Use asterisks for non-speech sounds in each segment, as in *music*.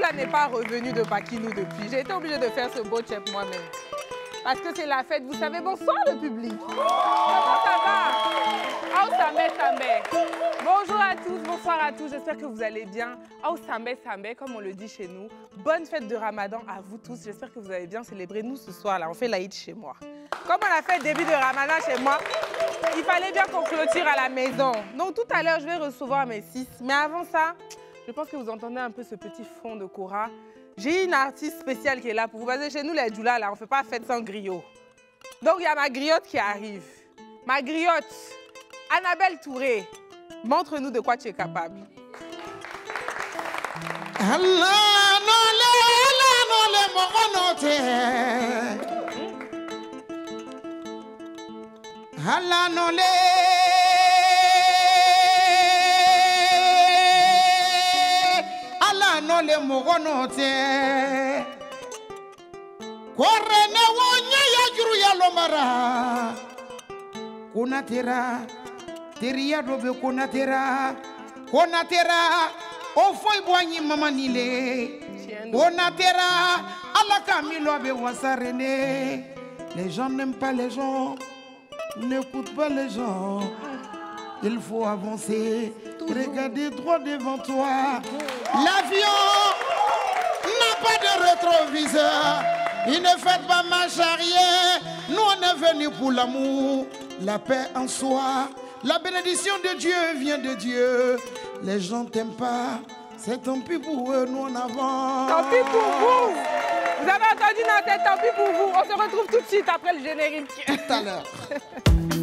là n'est pas revenue de Paquinou depuis. J'ai été obligée de faire ce beau chef moi-même. Parce que c'est la fête, vous savez. Bonsoir le public. Comment ça va? Samé. Bonjour à tous, bonsoir à tous. J'espère que vous allez bien. Oh, Samé, Samé, comme on le dit chez nous. Bonne fête de Ramadan à vous tous. J'espère que vous avez bien célébré. Nous, ce soir, là, on fait l'Aïd chez moi. Comme on a fait le début de Ramadan chez moi, il fallait bien qu'on clôture à la maison. Donc, tout à l'heure, je vais recevoir mes six. Mais avant ça, je pense que vous entendez un peu ce petit fond de Cora. J'ai une artiste spéciale qui est là pour vous. Chez nous, les Djoula, là, on ne fait pas fête sans griot. Donc, il y a ma griotte qui arrive. Ma griotte, Annabelle Touré, montre-nous de quoi tu es capable. Allah wonye ya juru ya lomara. Kunatera, teriya dɔ bɛ konatera, konatera, o foyi bɔ an ye mama ni le. Konatera, ala ka mi lɔ bɛ wasare ne. Les gens n'aiment pas les gens, n'écoute pas les gens. Il faut avancer, regarder droit devant toi. L'avion pas de rétroviseur. Il ne fait pas marche arrière. Nous, on est venus pour l'amour, la paix en soi. La bénédiction de Dieu vient de Dieu. Les gens t'aiment pas. C'est tant pis pour eux, nous en avance. Tant pis pour vous. Vous avez entendu notre tête, tant pis pour vous. On se retrouve tout de suite après le générique. Tout à l'heure. *laughs*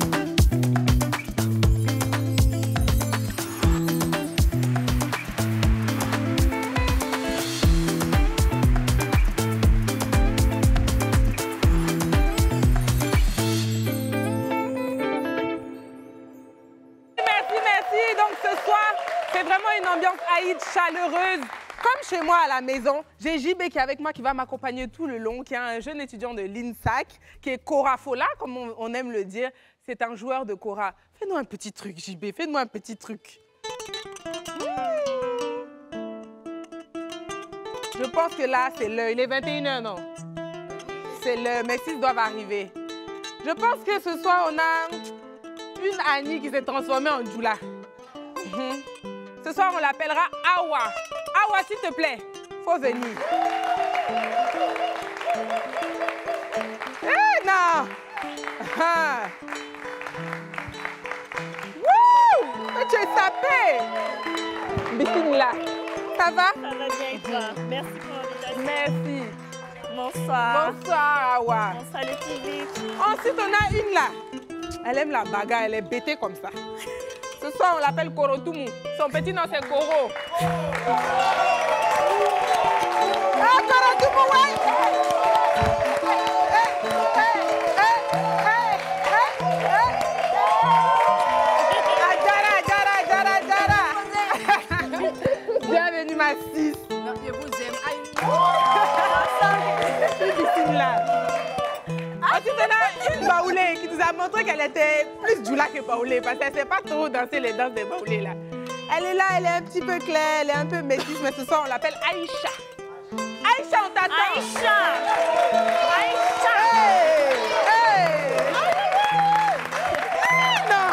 une ambiance haïde chaleureuse. Comme chez moi à la maison, j'ai JB qui est avec moi, qui va m'accompagner tout le long, qui est un jeune étudiant de l'INSAC, qui est Cora Fola, comme on, aime le dire. C'est un joueur de Cora. Fais-nous un petit truc, JB, fais-nous un petit truc. Mmh. Je pense que là, c'est l'heure. Il est 21h, non? C'est l'heure. Mes six doivent arriver. Je pense que ce soir, on a une Annie qui s'est transformée en Djoula. Ce soir, on l'appellera Awa. Awa, s'il te plaît, faut venir. Eh non Ah. Wouh Mais Tu es tapé Bismillah. Ça va? Ça va bien et toi? Merci pour l'invitation. Merci. Bonsoir. Bonsoir, Awa. Bonsoir le public. Ensuite, on a une là. Elle aime la bagarre, elle est bêtée comme ça. Ce soir, on l'appelle Korotumu. Son petit nom, c'est Koro. Ah, Korotumu, ouais! *laughs* Bienvenue, ma sis. Je vous aime. Bismillah. Ensuite, on a une a montré qu'elle était plus Djoula que Baoulé parce qu'elle ne sait pas trop danser les danses des Baoulé là. Elle est là, elle est un petit peu claire, elle est un peu métisse, mais ce soir on l'appelle Aïcha. Aïcha, on t'attend. Aïcha Aïcha Hey, hey. Ah, Non,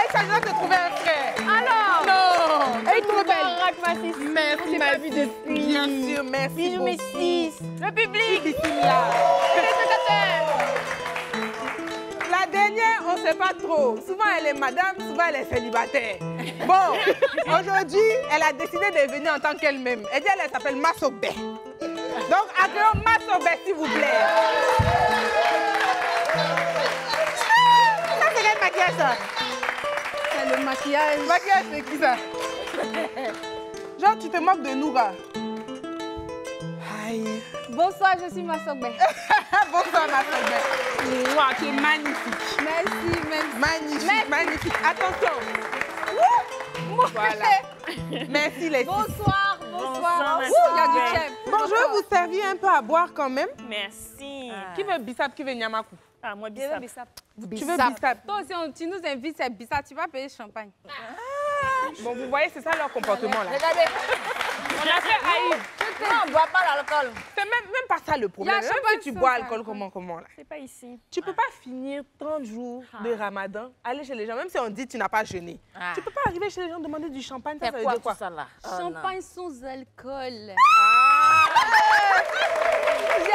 Aïcha, je dois te trouver un frère. Alors Non, elle est trop belle. Merci, ma vie depuis. Bien sûr, merci. Bisous mes six. Le public dernière, on ne sait pas trop. Souvent, elle est madame, souvent, elle est célibataire. Bon, *laughs* aujourd'hui, elle a décidé de venir en tant qu'elle-même. Elle dit, elle, elle s'appelle Massobé. Donc, accueillons Massobé, s'il vous plaît. Ça, c'est quel maquillage, ça C'est le maquillage. Maquillage, c'est qui, ça? Genre, tu te moques de nous, là. Bonsoir, je suis Massobé. *laughs* Bonsoir, Massobé. Wow, tu es magnifique. Merci, merci. Magnifique, magnifique. Attention. Wouh Voilà. *laughs* Merci les filles. Bonsoir, bonsoir. Bonsoir, Ouh, il y a du chef. Bon, je vais vous servir un peu à boire quand même? Merci. Qui veut bissap, qui veut nyamakou Ah, moi, Bissap. bissap. Tu veux bissap Toi aussi, on- tu nous invites, c'est bissap, tu vas payer champagne. Bon, vous voyez, c'est ça leur comportement là. Regardez. On a fait Aïd. l'alcool. C'est même, même pas ça le problème. Même si tu bois alcool. alcool, comment, comment là? C'est pas ici. Tu peux pas finir 30 jours de ramadan, aller chez les gens, même si on dit que tu n'as pas jeûné. Ah. Tu peux pas arriver chez les gens demander du champagne, ça, ça veut quoi dire quoi? tout ça là? Oh, non. Champagne sans alcool. Ah. Je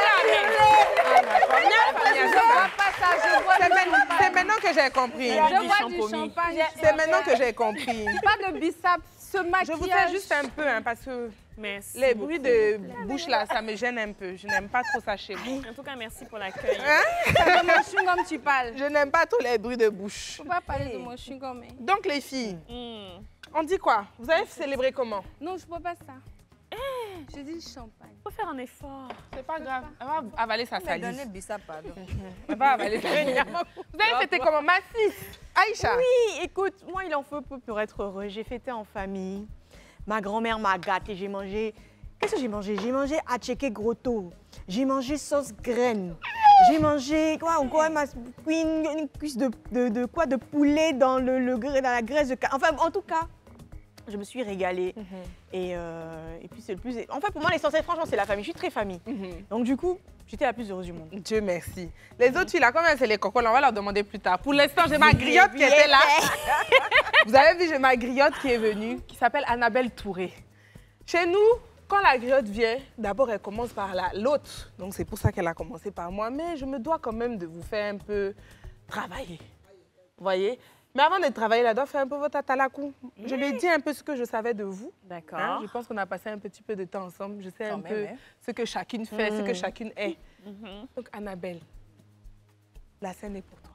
pas je C'est maintenant- champagne. c'est maintenant que j'ai compris. Je bois du champagne. C'est maintenant que j'ai compris. Pas de biceps, ce Je maquillage. vous fais juste un peu, hein, parce que Merci. les bruits de bouche là, ça me gêne un peu. Je n'aime pas trop ça chez moi. En tout cas, merci pour l'accueil. C'est de mon chewing-gum tu parles. Je n'aime pas tous les bruits de bouche. Faut pas parler de mon chewing-gum. hein. Donc les filles, Hmm. on dit quoi? Vous avez célébré comment? Non, je bois pas ça. Je dis champagne. Faut faire un effort. C'est pas grave. Elle *laughs* va avaler sa salive. Donnez Bissap, pardon. Elle va avaler sa salive. Vous avez fêté comment? Ma fille, Aïcha. Oui, écoute, moi, il en faut peu pour être heureux. J'ai fêté en famille. Ma grand-mère m'a gâté. J'ai mangé. Qu'est-ce que j'ai mangé? J'ai mangé atcheke grotto. J'ai mangé sauce graine. J'ai mangé quoi encore une, cuisse de, de, quoi? De poulet dans le, le dans la graisse de enfin en tout cas je me suis régalée et, euh, et puis c'est le plus en fait pour moi l'essentiel franchement c'est la famille je suis très famille donc du coup j'étais la plus heureuse du monde Dieu merci. Les autres filles là, combien c'est les cocos? Là On va leur demander plus tard. Pour l'instant, j'ai ma griotte qui était là. *laughs* Vous avez vu, j'ai ma griotte qui est venue, qui s'appelle Annabelle Touré. Chez nous, quand la griotte vient, d'abord elle commence par la- l'autre. Donc c'est pour ça qu'elle a commencé par moi. Mais je me dois quand même de vous faire un peu travailler. Vous voyez? Mais avant de travailler, doit faire un peu votre tatalakou. Je lui ai dit un peu ce que je savais de vous. D'accord. Hein, Je pense qu'on a passé un petit peu de temps ensemble. Je sais Quand un même, peu hein. ce que chacune fait, ce que chacune est. Donc, Annabelle, la scène est pour toi.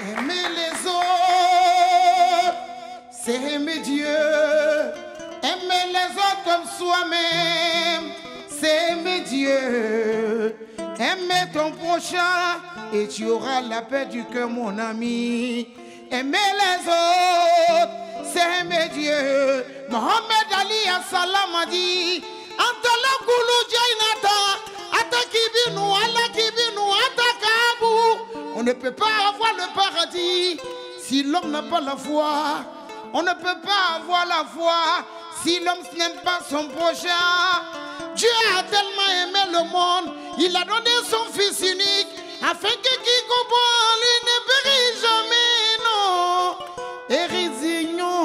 Aimer les autres, c'est aimer Dieu. Aimer les autres comme soi-même, c'est aimer Dieu. Aimer ton prochain et tu auras la paix du cœur, mon ami. Aimer les autres, c'est aimer Dieu. Mohamed Ali Assalam a dit Koulou Jainata, Atakibinu, Alakibinu, Atakabu. On ne peut pas avoir le paradis si l'homme n'a pas la foi. On ne peut pas avoir la foi si l'homme n'aime pas son prochain. Dieu a tellement aimé le monde, il a donné son fils unique afin que qui comprend lui ne périsse jamais, non. Hérésignon,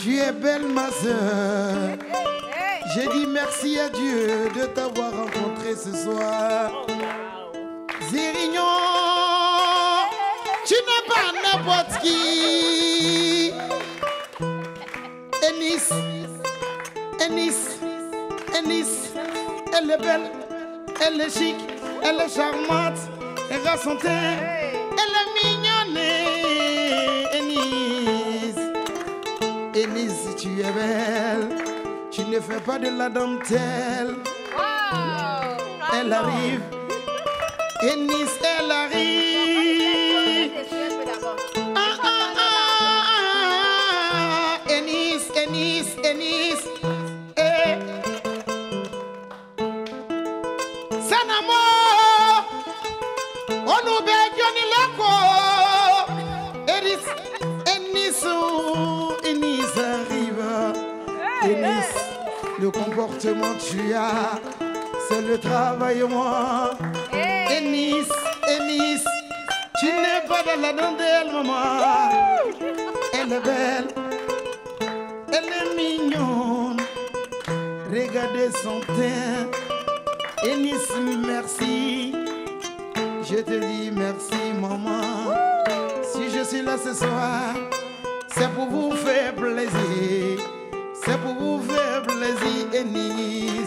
tu es belle ma soeur. J'ai dit merci à Dieu de t'avoir rencontré ce soir. Zérignon, tu n'es pas n'importe qui. Ennis, Ennis, Ennis, elle est belle, elle est chic, elle est charmante, elle a son teint, elle est mignonne. Ennis, Ennis, tu es belle, tu ne fais pas de la dentelle. Elle arrive. Ennis, elle arrive. Ah, ah, ah, ah. Ennis, Ennis, Ennis. Le comportement tu as, c'est le travail moi. Ennis, Ennis, tu n'es pas dans la dentelle, maman. Elle est belle, elle est mignonne. Regardez son teint. Ennis, merci. Je te dis merci, maman. Si je suis là ce soir, c'est pour vous faire plaisir. C'est pour vous faire plaisir, Ennis.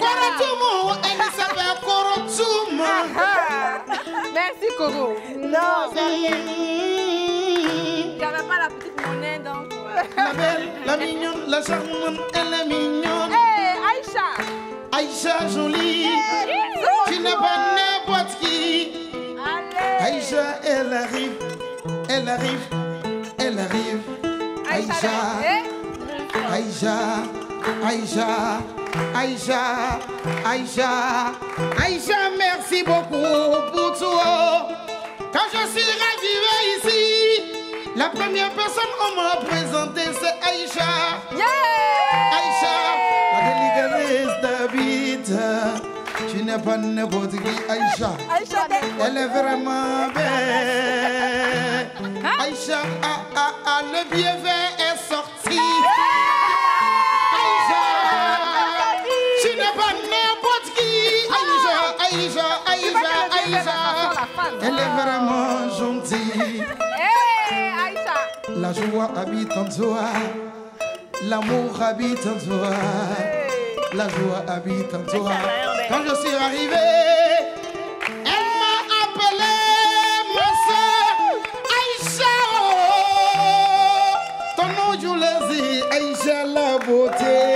Korotumu, Ennis s'appelle Korotumu. Merci, Koro. non c'est rien J'avais pas la petite monnaie donc. La belle, la mignonne, la charmante, elle est mignonne. Elle arrive, elle arrive. Aïcha, Aïcha, Aïcha, Aïcha, Aïcha. Aïcha, merci beaucoup pour tout. Quand je suis arrivé ici, la première personne qu'on m'a présenté, c'est Aïcha. Aïcha, Tu n'es pas n'importe qui, Aïcha. Aïcha, Elle est vraiment belle. Aïcha, ah, ah, ah, le billet vert est sorti. Aïcha, tu n'es pas n'importe qui. Aïcha, Aïcha, Aïcha, Aïcha. Elle est vraiment gentille. Aïcha. La joie habite en toi. L'amour habite en toi. La joie habite en toi. Quand je suis arrivé, elle m'a appelé ma soeur Aïcha. Ton nom, je le dis, Aïcha la beauté.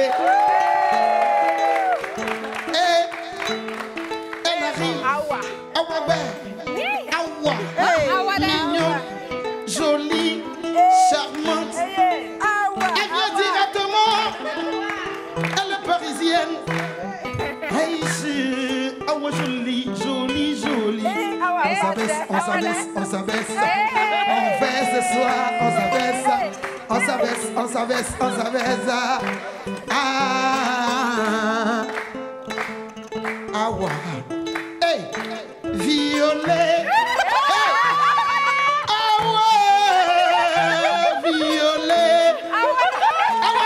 S'abaisse, on s'abaisse, on s'abaisse. On fait ce soir, on s'abaisse. On s'abaisse, on s'abaisse, on s'abaisse. Ah. Hey, violet. Hey. Violet. Awa,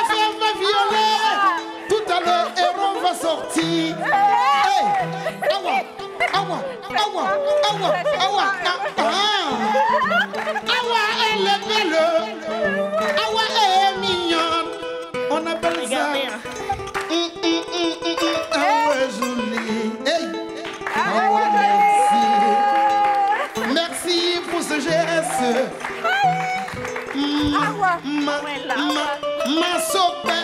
awa awa awa awa awa ẹlẹgbẹlẹ awa awa ezuli awa merci. Merci pour ce geste. Ma ma ma.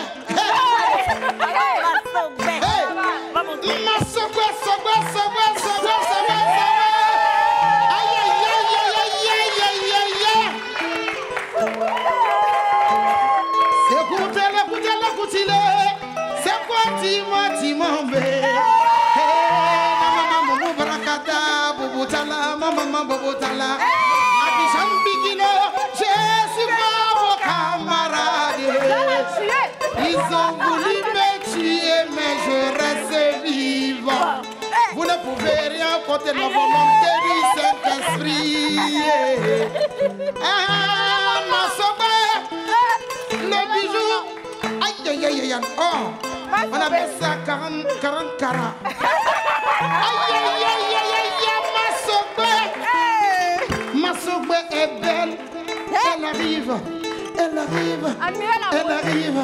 Rien contre la volonté du Saint-Esprit. Ah, ma soeur, le bijou. Aïe, aïe, aïe, aïe. Oh, on appelle ça 40, 40 carats. Aïe, aïe, aïe, aïe, aïe, ma soeur. Ma soeur est belle. Elle arrive. Elle arrive. Elle arrive.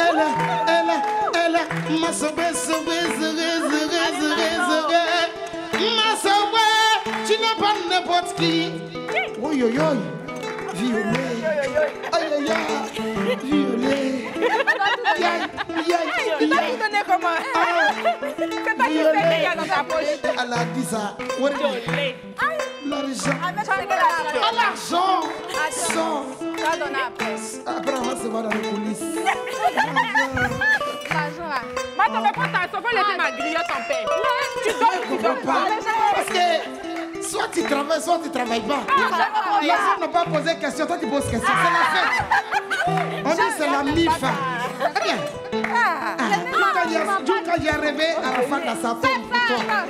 Elle, elle, elle. Ma soeur, soeur, soeur, soeur, soeur, soeur. Masa we, chine pan nepot ki. Oyoyoy. Violet. Aïe, aïe, aïe. Violet. Aïe, aïe, aïe. Tu tout donné comment Que t'as tout fait qu'il dans ta poche Elle a dit. Violet. L'argent. L'argent. L'argent. Ça donne après. Après, on va se voir dans les coulisses. Maintenant, mais quand t'as sauvé, laissez ma grille, ton père. Tu dors, tu dors. Parce que. Soit tu travailles, soit tu ne travailles pas. Les gens n'ont pas posé questions, toi tu poses question. C'est la fête. On dit c'est la MIFA. Eh bien. Quand j'ai rêvé, Arafat a sa tombe ça.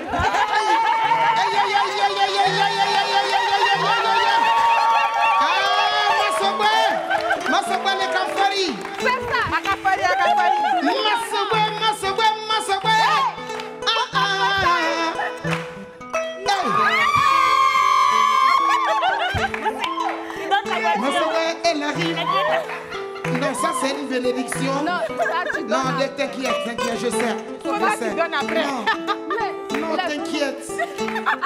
Ça c'est une bénédiction. Non, ça tu. Non, t'inquiète, t'inquiète, je sais. Faudra Je que sais. tu donnes après. Non, non, t'inquiète.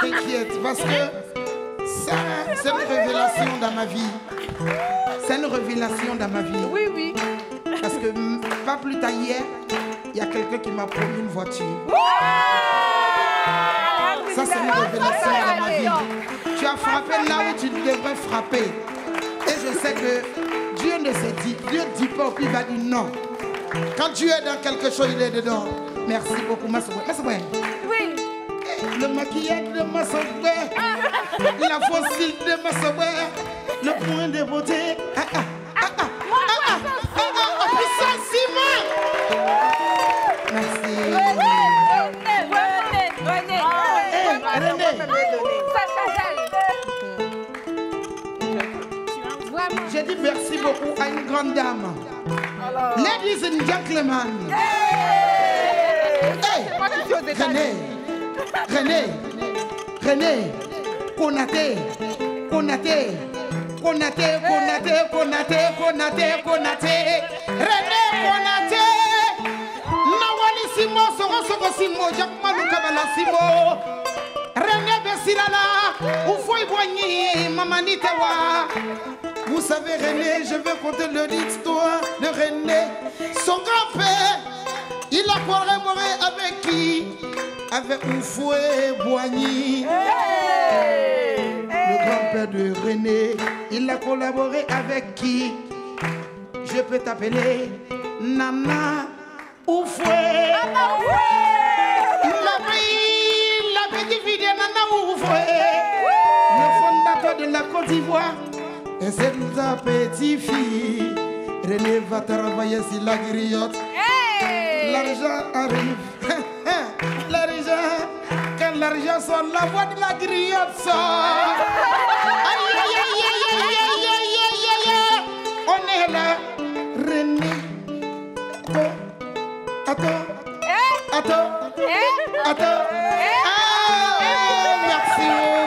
T'inquiète, parce que ça, c'est une révélation dans ma vie. C'est une révélation dans ma vie. Oui, oui. Parce que pas plus tard hier, il y a quelqu'un qui m'a promis une voiture. Ça, c'est une révélation dans ma vie. Tu as frappé là où tu devrais frapper. Et je sais que Dieu ne se dit, Dieu ne dit pas, puis il va dire non. Quand Dieu est dans quelque chose, il est dedans. Merci beaucoup, Massobé. Massobé. Oui. Le maquillage de Massobé. *laughs* La fossile de Massobé. Le point de beauté. Ah, ah, ah, ah, beaucoup à une grande dame. Ladies and gentlemen. Hey. René, René, René, Konaté, Konaté, Konaté, Konaté, Konaté, Konaté, Konaté, René Konaté, Nawali Simo, Soro Soro Simo, Jakma Lukabala Simo, René Bessirala, Oufoy Boigny, Mamani Tawa. Vous savez, René, je vais compter le l'histoire de René, son grand-père. Il a collaboré avec qui? Avec Oufoué Boigny. Le grand-père de René. Il a collaboré avec qui? Je peux t'appeler Nana Oufoué. La vie, la petite fille de Nana Oufoué. Le fondateur de la Côte d'Ivoire. Et c'est cette petite fille, René va travailler sur la griotte. Hey l'argent arrive. l'argent, quand l'argent sort, la voix de la griotte sort. Aïe, aïe, aïe, aïe, aïe, aïe, aïe, aïe, On est là, René. Oh, attends, attends, attends, attends. Ah, merci.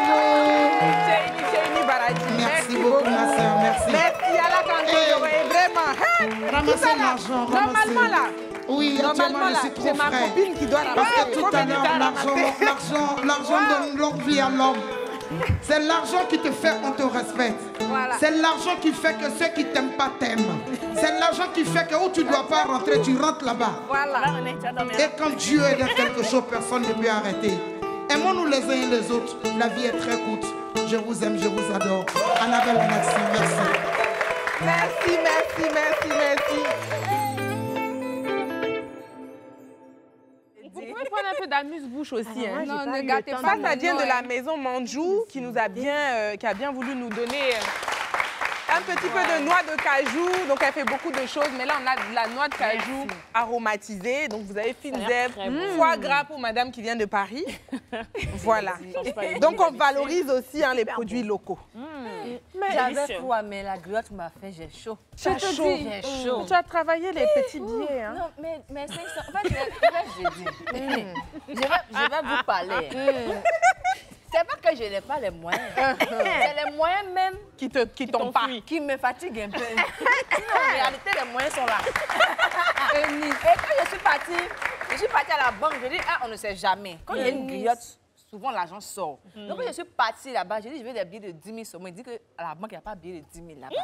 Merci. Merci à la Eh. cantine, ouais, vraiment. Hein? Ramassez l'argent, Normalement là. Oui, Normalement actuellement, là, je suis trop c'est ma frais. copine qui doit Parce que tout à l'heure, l'argent, l'argent, l'argent donne longue vie à l'homme. C'est l'argent qui te fait, on te respecte. Voilà. C'est l'argent qui fait que ceux qui t'aiment pas t'aiment. C'est l'argent qui fait que où tu dois pas rentrer, tu rentres là-bas. Voilà. Et quand Dieu est dans quelque chose, personne ne peut arrêter. Aimons-nous les uns et les autres. La vie est très courte. Je vous aime, je vous adore. Annabelle, merci, merci. Merci, merci, merci, merci. Vous pouvez prendre un peu d'amuse-bouche aussi. hein. moi, j'ai Non, pas ne gâtez pas. de Ça me vient de la maison Manjou qui nous a bien, euh, qui a bien voulu nous donner euh, un petit peu de noix de cajou. Donc elle fait beaucoup de choses, mais là on a de la noix de cajou aromatisée. Donc vous avez fine Ça a l'air zèbre, très bon. foie gras pour Madame qui vient de Paris. *laughs* voilà. Donc on valorise aussi hein, les produits locaux. J'avais délicieux. froid, mais la griotte m'a fait, j'ai chaud. Te chaud. J'ai chaud. Tu as travaillé les petits billets. Hein. Non, mais, mais 500. En fait, je, en fait, je dis. Je vais, je vais vous parler. C'est pas que je n'ai pas les moyens. *laughs* C'est les moyens même Qui te, qui t'ont pas. qui me fatiguent un peu. *laughs* Sinon, en réalité, les moyens sont là. *laughs* Et quand je suis partie, je suis partie à la banque, je dis, ah, on ne sait jamais. Quand il y a une griotte, souvent l'argent sort. Donc quand je suis partie là-bas, j'ai dit, je veux des billets de 10 000 seulement. Il dit qu'à la banque, il n'y a pas de billets de 10 000 là-bas.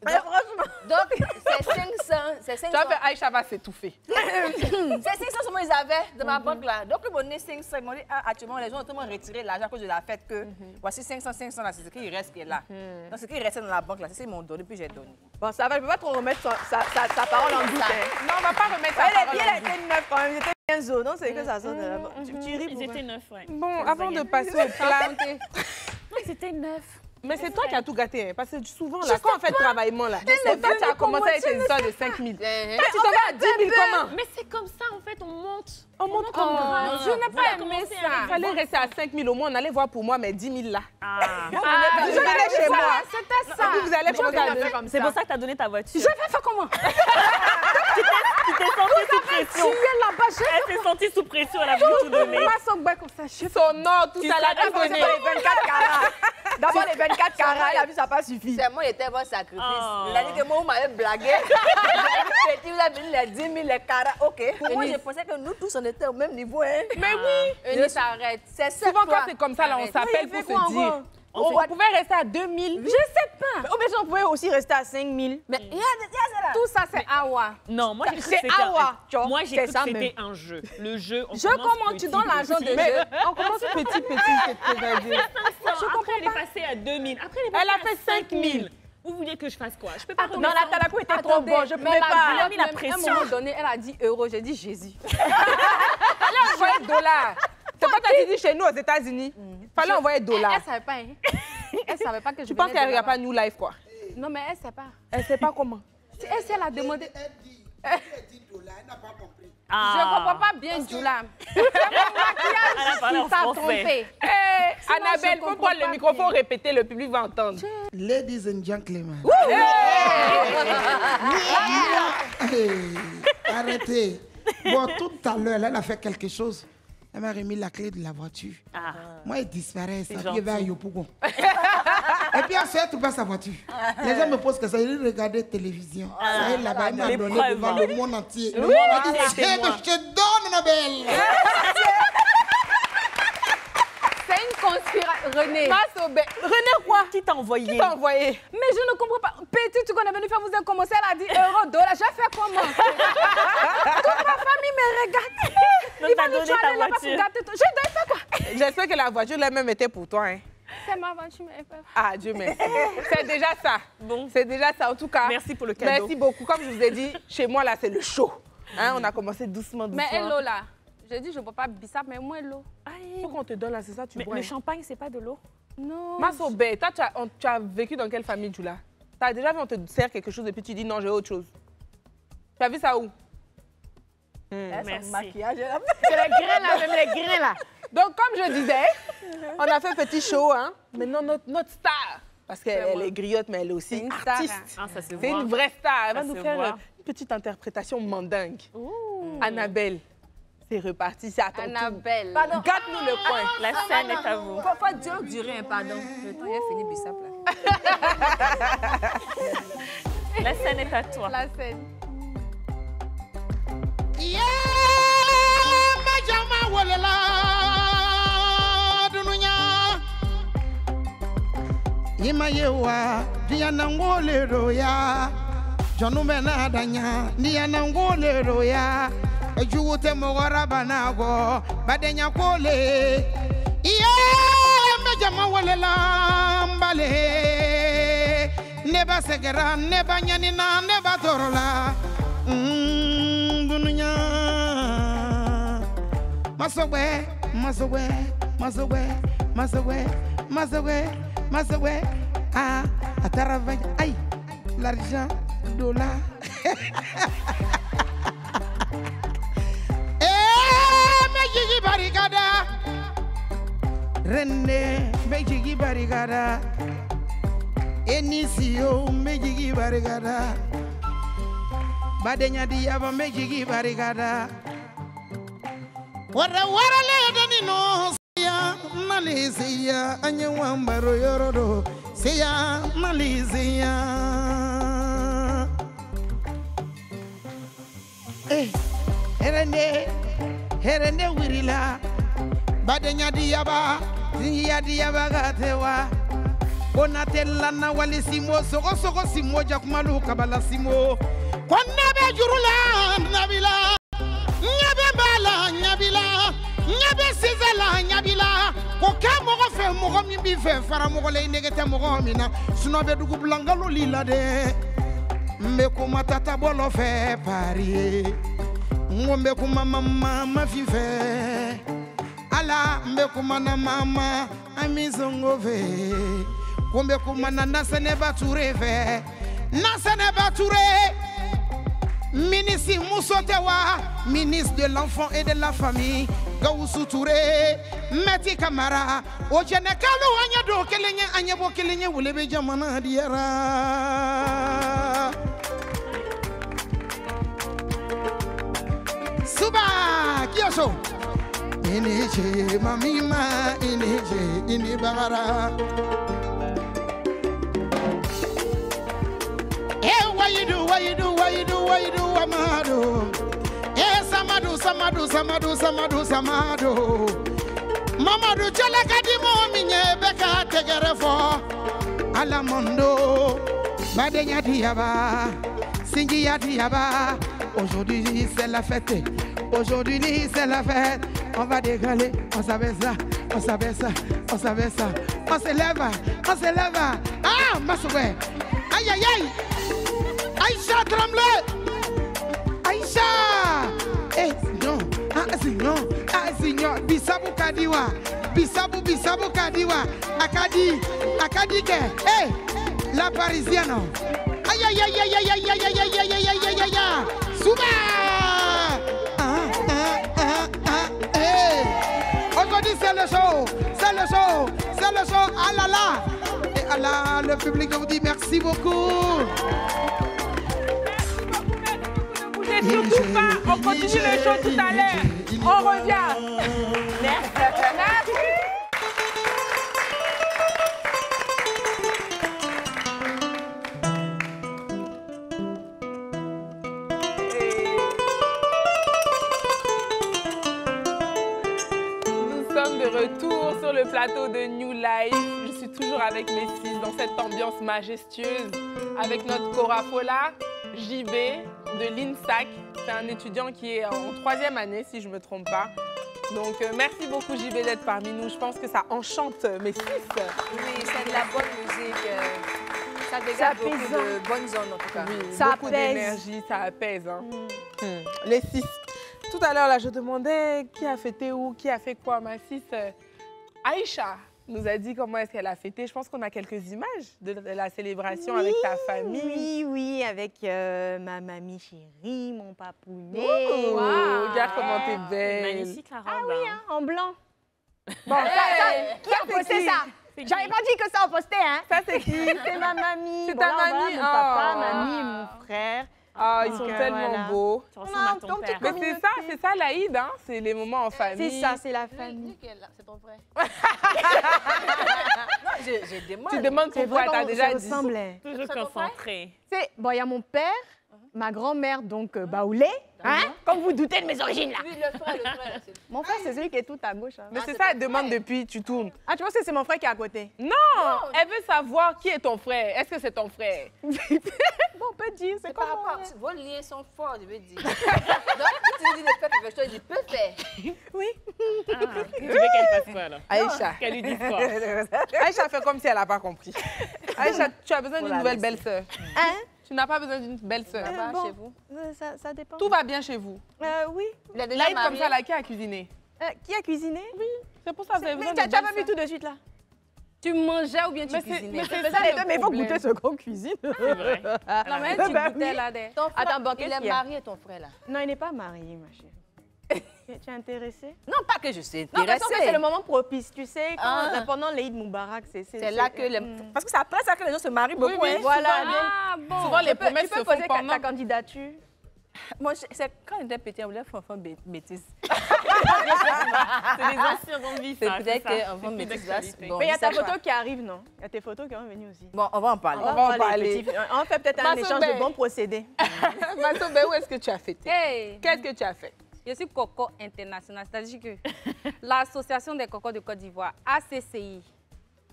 Donc, donc, c'est 500, c'est 500. Tu as fait Aïcha va s'étouffer. C'est 500 seulement ils avaient dans ma banque là. Donc ils m'ont donné 500. Ils m'ont dit, ah, actuellement, les gens ont tellement retiré l'argent à cause de la fête que voici 500, 500 là, c'est ce qui reste qui est là. Donc ce qui restait dans la banque là, c'est ce qu'ils m'ont donné, puis j'ai donné. Bon, ça va, je peux pas trop remettre sa, sa, sa- sa parole en doute. hein. Non, on va pas remettre ça. Ouais, les billets, là, étaient neufs quand même. Ils étaient 15 euros. Non, c'est que ça sort de la banque. Tu, tu ris Ils pour étaient neufs, ouais. Bon, avant de passer au plat, c'était neuf. Mais c'est toi qui as tout gâté, hein, parce que souvent, là, quand on fait le travaillement, là, c'est toi qui as commencé avec tes histoires de 5 000. Toi, tu t'en vas à 10 000 comment? Mais c'est comme ça, en fait, on monte. On monte comment grade. Je n'ai Vous pas aimé ça. Il fallait rester à 5 000 au moins, on allait voir pour moi, mais 10 000 là. Ah. Je venais chez moi. C'était Et puis vous allez commencer à donner. C'est pour ça que tu as donné ta voiture. Je vais faire comment *laughs* Tu t'es sentie sous pression. là-bas, Elle s'est sentie sous pression, elle a voulu tout donner. pas son bac comme ça. Son nom, tout Tu ça, tout abonné. donné. les 24 carats. D'abord, les 24 carats, elle a vu, ça n'a pas suffi. C'est moi, il était votre sacrifice. Oh. Il a dit que moi, vous m'avez blagué. *laughs* Vous avez dit, vous les 10 000, les carats. OK. Pour moi, je pensais que nous tous, on était au même niveau. Hein. Mais oui. Eunice, arrête. C'est ça. Souvent, quand c'est comme ça, là, on s'appelle Oui, pour fait quoi se dire. encore On, on pouvait rester à 2 000. Je sais pas. Ou bien on pouvait aussi rester à 5 000. Mais il y a, il y a ça là. Tout ça, c'est Awa. Non, moi j'ai cru que C'est c'était Awa, un... tu vois, Moi j'ai c'est cru que ça c'était même. un jeu. Le jeu, on Je commence comment petit, tu donnes l'argent de Mais jeu. on commence petit, petit, je Après elle est passée à 2000. Après elle est passée fait à 5 000. Vous vouliez que je fasse quoi? Je peux pas Non, la talako était trop bon, je pouvais pas. vieille, mis la pression. À un moment donné, elle a dit euro, j'ai dit Jésus. *laughs* Fallait envoyer dollars. C'est pas t'as dit chez nous aux États-Unis. Fallait envoyer dollars. Elle savait pas. Hein. *laughs* Elle savait pas que je Tu penses qu'elle de regarde pas New Life quoi? Non, mais elle sait pas. Elle sait pas comment. Si Elle, elle a demandé. Elle dit dollar, elle n'a pas compris. Je comprends pas bien Jula. C'est mon maquillage qui trompé? Eh, Sinon, Annabelle, faut prendre le microphone, bien. répéter, le public va entendre. Ladies and gentlemen. Hey! Hey, arrêtez. Bon, tout à l'heure, elle a fait quelque chose. Elle m'a remis la clé de la voiture. Ah. Moi, elle disparaît, ça gentil. vient à Yopougon. Et puis, elle fait tout pas sa voiture. Les gens me posent que ça, ils regardaient télévision. ça y est, là-bas, elle m'a donné devant le monde entier. Le monde Elle dit, je te donne, Nobel. *laughs* Conspiration. René. René quoi Qui t'a envoyé? Qui t'a envoyé? Mais je ne comprends pas. Petit, tu connais venu faire, vous avez commencé, elle a dit euro, dollar. J'ai fait comment *laughs* Toute ma famille me regarde. Il va nous ta là-bas pour voiture. gâter tout. Je dois faire quoi J'espère que la voiture elle-même était pour toi. Hein. C'est ma voiture, mais Ah, Dieu merci. *laughs* C'est déjà ça. Bon. C'est déjà ça. En tout cas, Merci pour le cadeau. Merci beaucoup. Comme je vous ai dit, chez moi, là, c'est le show. Hein, on a commencé doucement, doucement. Mais hello là. Je dis, je ne peux pas bissap, mais moi, hello. Faut qu'on te donne là, c'est ça, tu Mais bois. le champagne, c'est pas de l'eau Non. Masobé, toi, tu as, on- tu as vécu dans quelle famille, Jula? Tu as déjà vu, on te sert quelque chose et puis tu dis non, j'ai autre chose. Tu as vu ça où? Merci. Maquillage, elle a fait les grains là, même les grains là. Donc, comme je disais, on a fait petit show, hein. Maintenant, notre, notre star, parce qu'elle elle est griotte, mais elle est aussi C'est une star, artiste. hein. Ah, C'est une vraie star. Elle va nous faire voit. une petite interprétation mandingue. Annabelle, c'est reparti, c'est à ton tour. Annabelle. Pardon. Gâte-nous le coin. La scène est à vous. Faut dire durer, hein, pardon. Le temps, il a fini bissap là. *laughs* La scène est à toi. La scène. Yeah, majama dununya. Roya. ejuwo tɛ mɔgɔra bana kɔ badenya ko le. Iye mɛ jama walela n bale ne ba sɛgɛra ne ba ɲanina ne ba tɔɔrɔ la. Mm, n dunuya masɔgbɛ masɔgbɛ masɔgbɛ masɔgbɛ masɔgbɛ masɔgbɛ l'argent dollar. *laughs* barigada. Renne mejigi barigada. Enisiyo mejigi barigada. Badenyadiyaba mejigi barigada. Wara waraledani siya malisiya anyewambaro yorodo siya malisiya Hey, Erende, herende wirila badenya diaba zingiya diaba gatewa eh, Bonatella na wali simo sogo sogo simo jakumalu kabala simo Konna be jurula nabila ɲɛ bɛ b'a la ɲabila ɲɛ bɛ sisan la ɲabila ko kɛ mɔgɔ fɛ mɔgɔ min b'i fɛ fara mɔgɔ la i nege tɛ mɔgɔ min na sinɔ bɛ dugu bilangaloli la dɛ n bɛ kuma tata bɔlɔ fɛ pari ye ngombe kumama mama mafife. Ala mbe kuma na mama amizongove. Kumbe kuma na nasene bature fe nasene bature. Ministre Moussotewa, ministre de l'enfant et de la famille, Gaussou Touré, Meti Kamara, Ojene Kalou Anyado Kelenye Anyabo Kelenye Wulebe Jamana Diara. Suba Kiyoso. Ineje mamima ineje inibagara. Eh, what you do, what you do, what you do, what you do, Amado. Eh, Samadu, Samadu, Samadu, Samadu, Samadu. Mamadu chala kadi mo minye beka tegere fo. Alamondo, badenya diaba, singi ya diaba. Aujourd'hui c'est la fête, aujourd'hui c'est la fête. On va dégaler, on savait ça, on savait ça, on savait ça. On se lève, on se lève. Ah, Masoué. Aïe, Aïe, aïe, aïe. Aïcha, tremble. Aïcha. Eh, non. Ah, sinon. Ah, sinon. Bisabu kadiwa. Bisabu, bisabu kadiwa. Akadi. Akadi. Eh, la parisienne. Aïe, aïe, aïe, aïe, aïe, aïe, aïe, aïe, aïe, aïe, aïe, aïe, aïe, aïe. Souba. Ah, ah. Aujourd'hui, c'est le show. C'est le show. C'est le show. Ah là là. Et ah là, le public vous dit merci beaucoup. Bougez surtout pas. On continue le show tout à l'heure. On revient. Merci. Le plateau de New Life. Je suis toujours avec mes six dans cette ambiance majestueuse avec notre Cora Fola, JB de l'INSAC. C'est un étudiant qui est en troisième année, si je ne me trompe pas. Donc, euh, merci beaucoup, JB, d'être parmi nous. Je pense que ça enchante mes six. Oui, c'est de la bonne musique. euh, Ça dégage beaucoup de bonnes ondes, en tout cas. Oui, Ça beaucoup d'énergie, ça apaise. hein. Hmm. Les six. Tout à l'heure, là, je demandais qui a fêté où, qui a fait quoi. Ma six, Aïcha, nous a dit comment est-ce qu'elle a fêté. Je pense qu'on a quelques images de la célébration avec ta famille. Oui, oui, avec euh, ma mamie chérie, mon papounet. Oh, Wow. Regarde comment t'es belle. Magnifique la robe. Ah oui, Hein, en blanc. Bon, Ça, ça, qui a posté qui? ça? J'avais pas dit que ça on postait, hein ça, c'est qui? C'est ma mamie. C'est Bon, ta là, voilà mamie, mon papa, oh. mamie et mon frère. Ah, ils sont euh, tellement voilà. beaux. Tu ressembles à ton père. Mais c'est ça, c'est ça l'Aïd, hein? C'est les moments en famille. C'est ça, c'est la famille. C'est ton frère. *laughs* non, je, je demande. Tu demandes pourquoi, vrai t'as déjà dit. Toujours concentré. C'est bon, il y a mon père, ma grand-mère donc euh, Baoulé, hein? Comme vous doutez de mes origines là. Oui, le frère, le frère. c'est- *laughs* Mon frère c'est celui qui est tout à gauche. hein. Mais Ah, c'est c'est ça, elle demande frère. depuis, tu tournes. Ah, tu penses que c'est mon frère qui est à côté Non, elle veut savoir qui est ton frère. Est-ce que c'est ton frère? *laughs* Bon, on peut dire, c'est comme par rapport. frère. Vos liens sont forts, je veux dire. *laughs* Donc, si tu lui dis de faire quelque chose, il peut faire. Ah, tu veux qu'elle fasse quoi, là? Aïcha. Qu'elle lui dise quoi? Aïcha fait comme si elle n'a pas compris. Aïcha, tu as besoin d'une nouvelle belle-sœur. Hein? Tu n'as pas besoin d'une belle-sœur. Ça va bon. chez vous Euh, ça, ça dépend. Tout va bien chez vous. Euh, oui. Il est déjà Là, comme ça, là, qui a cuisiné? Euh, qui a cuisiné? Oui. C'est pour ça que vous avez Mais besoin tu as de tu as pas vu tout de suite là Tu mangeais ou bien tu Mais cuisinais? mais ça les le deux, mais il faut goûter ce qu'on cuisine. C'est vrai. Non, mais tu *laughs* oui. goûtais là. Des... Ton frère, Attends, bon, il qu'est-ce est a? marié, ton frère, là? Non, il n'est pas marié, ma chérie. *laughs* tu es intéressée? Non, pas que je suis Non, parce que c'est intéressée. le moment propice, tu sais, quand, Ah. euh, pendant l'Eid Moubarak, c'est... C'est là que les... Mm. Parce que c'est après ça que les gens se marient beaucoup. oui, hein. Voilà, souvent, Ah bon. Souvent, les tu peux, tu promesses peux se poser font ta, pendant. ta candidature. Moi, c'est quand on était petit, on voulait faire enfant bêtise. *laughs* C'est des anciens C'est ça. peut-être ça. qu'enfant C'est bêtise, bon. Mais il y a ta photo qui arrive, non? Il y a tes photos qui sont venues aussi. Bon, on va en parler. On va en parler. petits- On fait peut-être un échange de bons procédés. *laughs* Masso, ben, où est-ce que tu as fêté Hey, Qu'est-ce que tu as fait? Je suis Coco International, c'est-à-dire que *laughs* l'Association des cocos de Côte d'Ivoire, ACCI,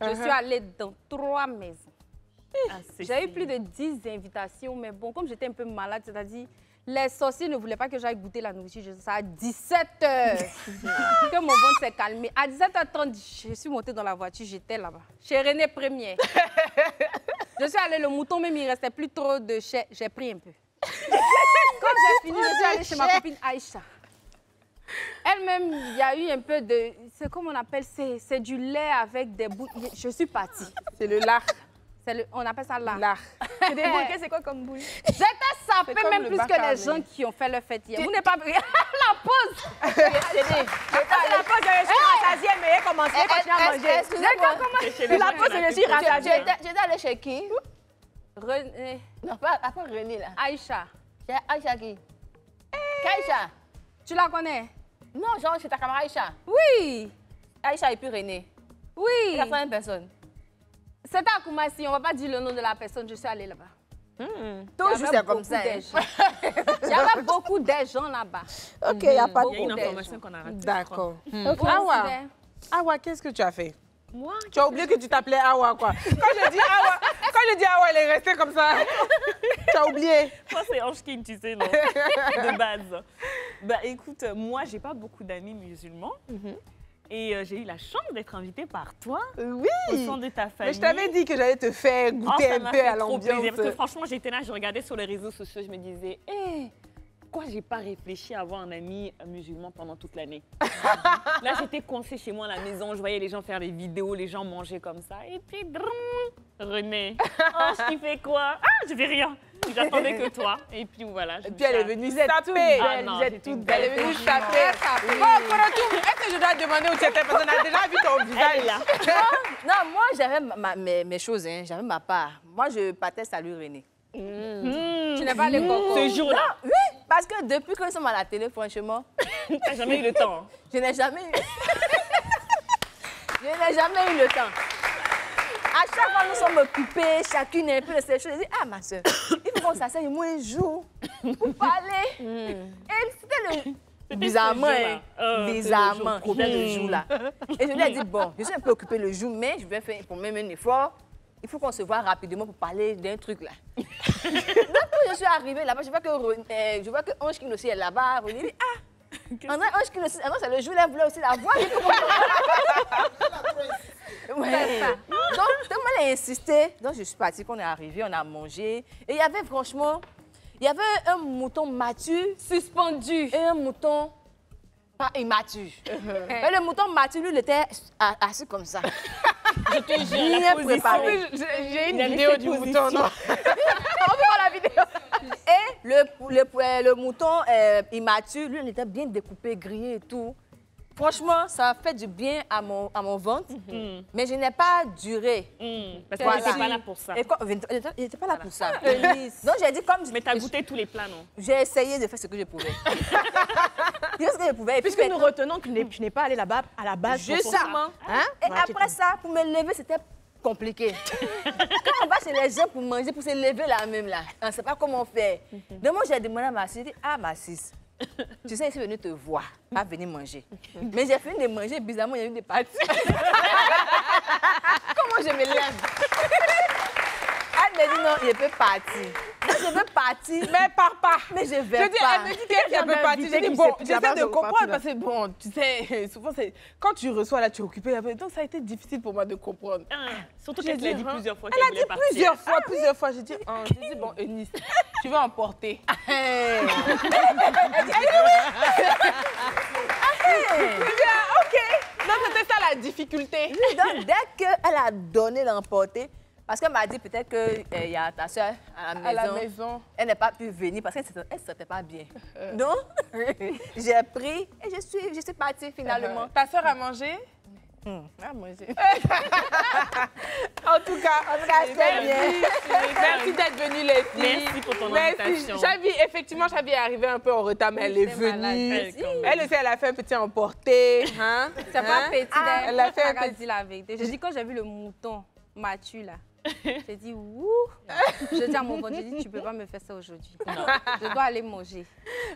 je Uh-huh. suis allée dans trois maisons. C'est J'ai eu plus de 10 invitations, mais bon, comme j'étais un peu malade, c'est-à-dire les sorciers ne voulaient pas que j'aille goûter la nourriture. Je ça à 17 heures *laughs* que mon ventre s'est calmé. À 17h30, je suis montée dans la voiture, j'étais là-bas. Chez René Premier. *laughs* je suis allée, le mouton même, il restait plus trop de chair. J'ai pris un peu. Quand j'ai fini, je suis allée chez ma copine Aïcha. Elle-même, il y a eu un peu de... C'est comme on appelle, c'est c'est du lait avec des bouts. Je suis partie. C'est le lard. Le- on appelle ça là. Lard. *laughs* C'est des boules, c'est quoi comme boule J'étais sapée même le plus que les gens qui ont fait leur fête hier. Vous n'êtes pas... *laughs* la pause C'est la pause, je suis rassasiée, mais j'ai commencé à continuer à manger. Excusez-moi. La pause, je suis rassasiée. J'étais allée chez qui? René... Non, pas après René, là. Aïcha. Aïcha qui? Aïcha Tu la connais? Non, genre, c'est ta camarade Aïcha. Oui Aïcha et puis René. Oui Il a fait une personne. C'était à Koumassi, on va pas dire le nom de la personne, je suis allée là-bas. Toujours y avait c'est comme beaucoup ça. hein. Il y avait beaucoup de gens là-bas. Ok, il n'y a pas de Il y a une Beaucoup information qu'on a ratée. D'accord. Oui, Awa, c'était- Awa qu'est-ce que tu as fait? Moi, Tu as oublié que tu t'appelais Awa, quoi. Quand je dis Awa, quand je dis Awa, elle est restée comme ça. *laughs* tu as oublié. moi c'est Ange King, tu sais, non? De base. Bah écoute, moi, j'ai pas beaucoup d'amis musulmans. Et euh, j'ai eu la chance d'être invitée par toi Oui. au sein de ta famille. Mais je t'avais dit que j'allais te faire Oh, goûter ça un peu fait à l'ambiance. Parce que franchement, j'étais là, je regardais sur les réseaux sociaux, je me disais, hé, pourquoi j'ai pas réfléchi à avoir un ami musulman pendant toute l'année? Là, j'étais coincée chez moi à la maison, je voyais les gens faire des vidéos, les gens manger comme ça. Et puis, drrrm, René, *laughs* oh, je fais quoi? Ah, je fais rien. J'attendais que toi. Et puis voilà. je Et puis elle est venue Ah saper. non, êtes j'étais toutes une Elle est belle venue saper. Bon, Korotou, est-ce que je dois demander où tu étais Parce qu'on a déjà vu ton Elle visage? là. *laughs* Non, moi, j'avais mes, mes choses, hein. j'avais ma part. Moi, je partais salut René. Hmm. Tu n'es pas les cocos. Ce jour-là, Oui, parce que depuis que nous sommes à la télé, franchement, *laughs* t'as jamais eu le temps. hein. *laughs* je n'ai jamais eu... *laughs* je n'ai jamais eu le temps. À chaque fois, nous sommes occupés, chacune un peu de ses choses. Je dis, ah, ma soeur, il faut qu'on s'asseye au moins un jour pour parler. Et c'était le... Bizarrement, hein. Euh, bizarrement, le jour le jour-là. Et je lui ai dit, bon, je suis un peu occupée le jour, mais je vais faire pour même un effort. Il faut qu'on se voit rapidement pour parler d'un truc là. *laughs* Donc, quand je suis arrivée là-bas, je vois que, euh, je vois que Ange aussi est là-bas. René dit, ah, *laughs* André, Ange Kin aussi, ah non, c'est le jour là, elle voulait aussi la voir. *laughs* Ouais. Donc, tellement elle a insisté, donc je suis partie, qu'on est arrivé, on a mangé. Et il y avait franchement, il y avait un mouton mature Suspendu. et un mouton pas immature. *laughs* Et le mouton mature, lui, il était assis comme ça. *laughs* Je te jure, Bien préparé. J'ai une vidéo du mouton, non? *laughs* On voir la vidéo. Et le, le, le mouton euh, immature, lui, il était bien découpé, grillé et tout. Franchement, ça a fait du bien à mon, à mon ventre, mais je n'ai pas duré. Hmm, Parce que Voilà. pas là pour ça. Et quand- il n'était pas là pour ça. Donc j'ai dit, comme Mais t'as goûté tous les plats, non? J'ai essayé de faire ce que je pouvais. *laughs* Ce que je pouvais. Et puis Puisque nous retenons que tu n'es- pas allé là-bas à la base. pour ça. Justement. Hein? Et Voilà, tu après ça, pour me lever, c'était compliqué. *laughs* Quand on va chez les gens pour manger, pour se lever là même, là, on ne sait pas comment faire. Donc moi, j'ai demandé à ma dit, ah ma sis, *laughs* tu sais, je suis venue te voir, pas venir manger. Mais j'ai fini de manger, bizarrement, il y a eu des parties. *laughs* comment je me lève? Elle me dit, non, il peut partir. Je veux partir, Mais pars pas. mais je vais Je dis, pas. elle me dit qu'elle peut partir. Je dis, bon, j'essaie de je comprendre parce que, bon, tu sais, *laughs* souvent, c'est quand tu reçois là, tu es occupé. Donc, ça a été difficile pour moi de comprendre. Ah, Surtout qu'elle l'a dit, hein. plusieurs fois Elle qu'elle a dit plusieurs fois, plusieurs fois. J'ai dit, oh, j'ai dit, bon, Eunice, tu vas emporter. *laughs* J'ai dit, ah, ok. Donc, c'était ça la difficulté. Donc, dès qu'elle a donné l'emporter, parce qu'elle m'a dit peut-être qu'il y a ta soeur à la maison. À la maison. Elle n'est pas pu venir parce qu'elle ne se sentait pas bien. Donc, *laughs* j'ai pris et je suis, je suis partie finalement. Ta soeur a mangé? Ah, moi, *laughs* En tout cas, En tout cas, bien. Merci d'être venue, les filles. Merci pour ton Merci. invitation. Chavi, effectivement, Chavi est arrivée un peu en retard, mais elle est venue. Elle, aussi, elle a fait un petit emporté. Hein? C'est pas Hein? petit. Ah, elle elle a fait un petit- dit la vérité. J'ai dit quand j'ai vu le mouton mature là. *laughs* J'ai dit ouh. Je dis à mon ventre, j'ai dit tu peux pas me faire ça aujourd'hui. Je dois aller manger.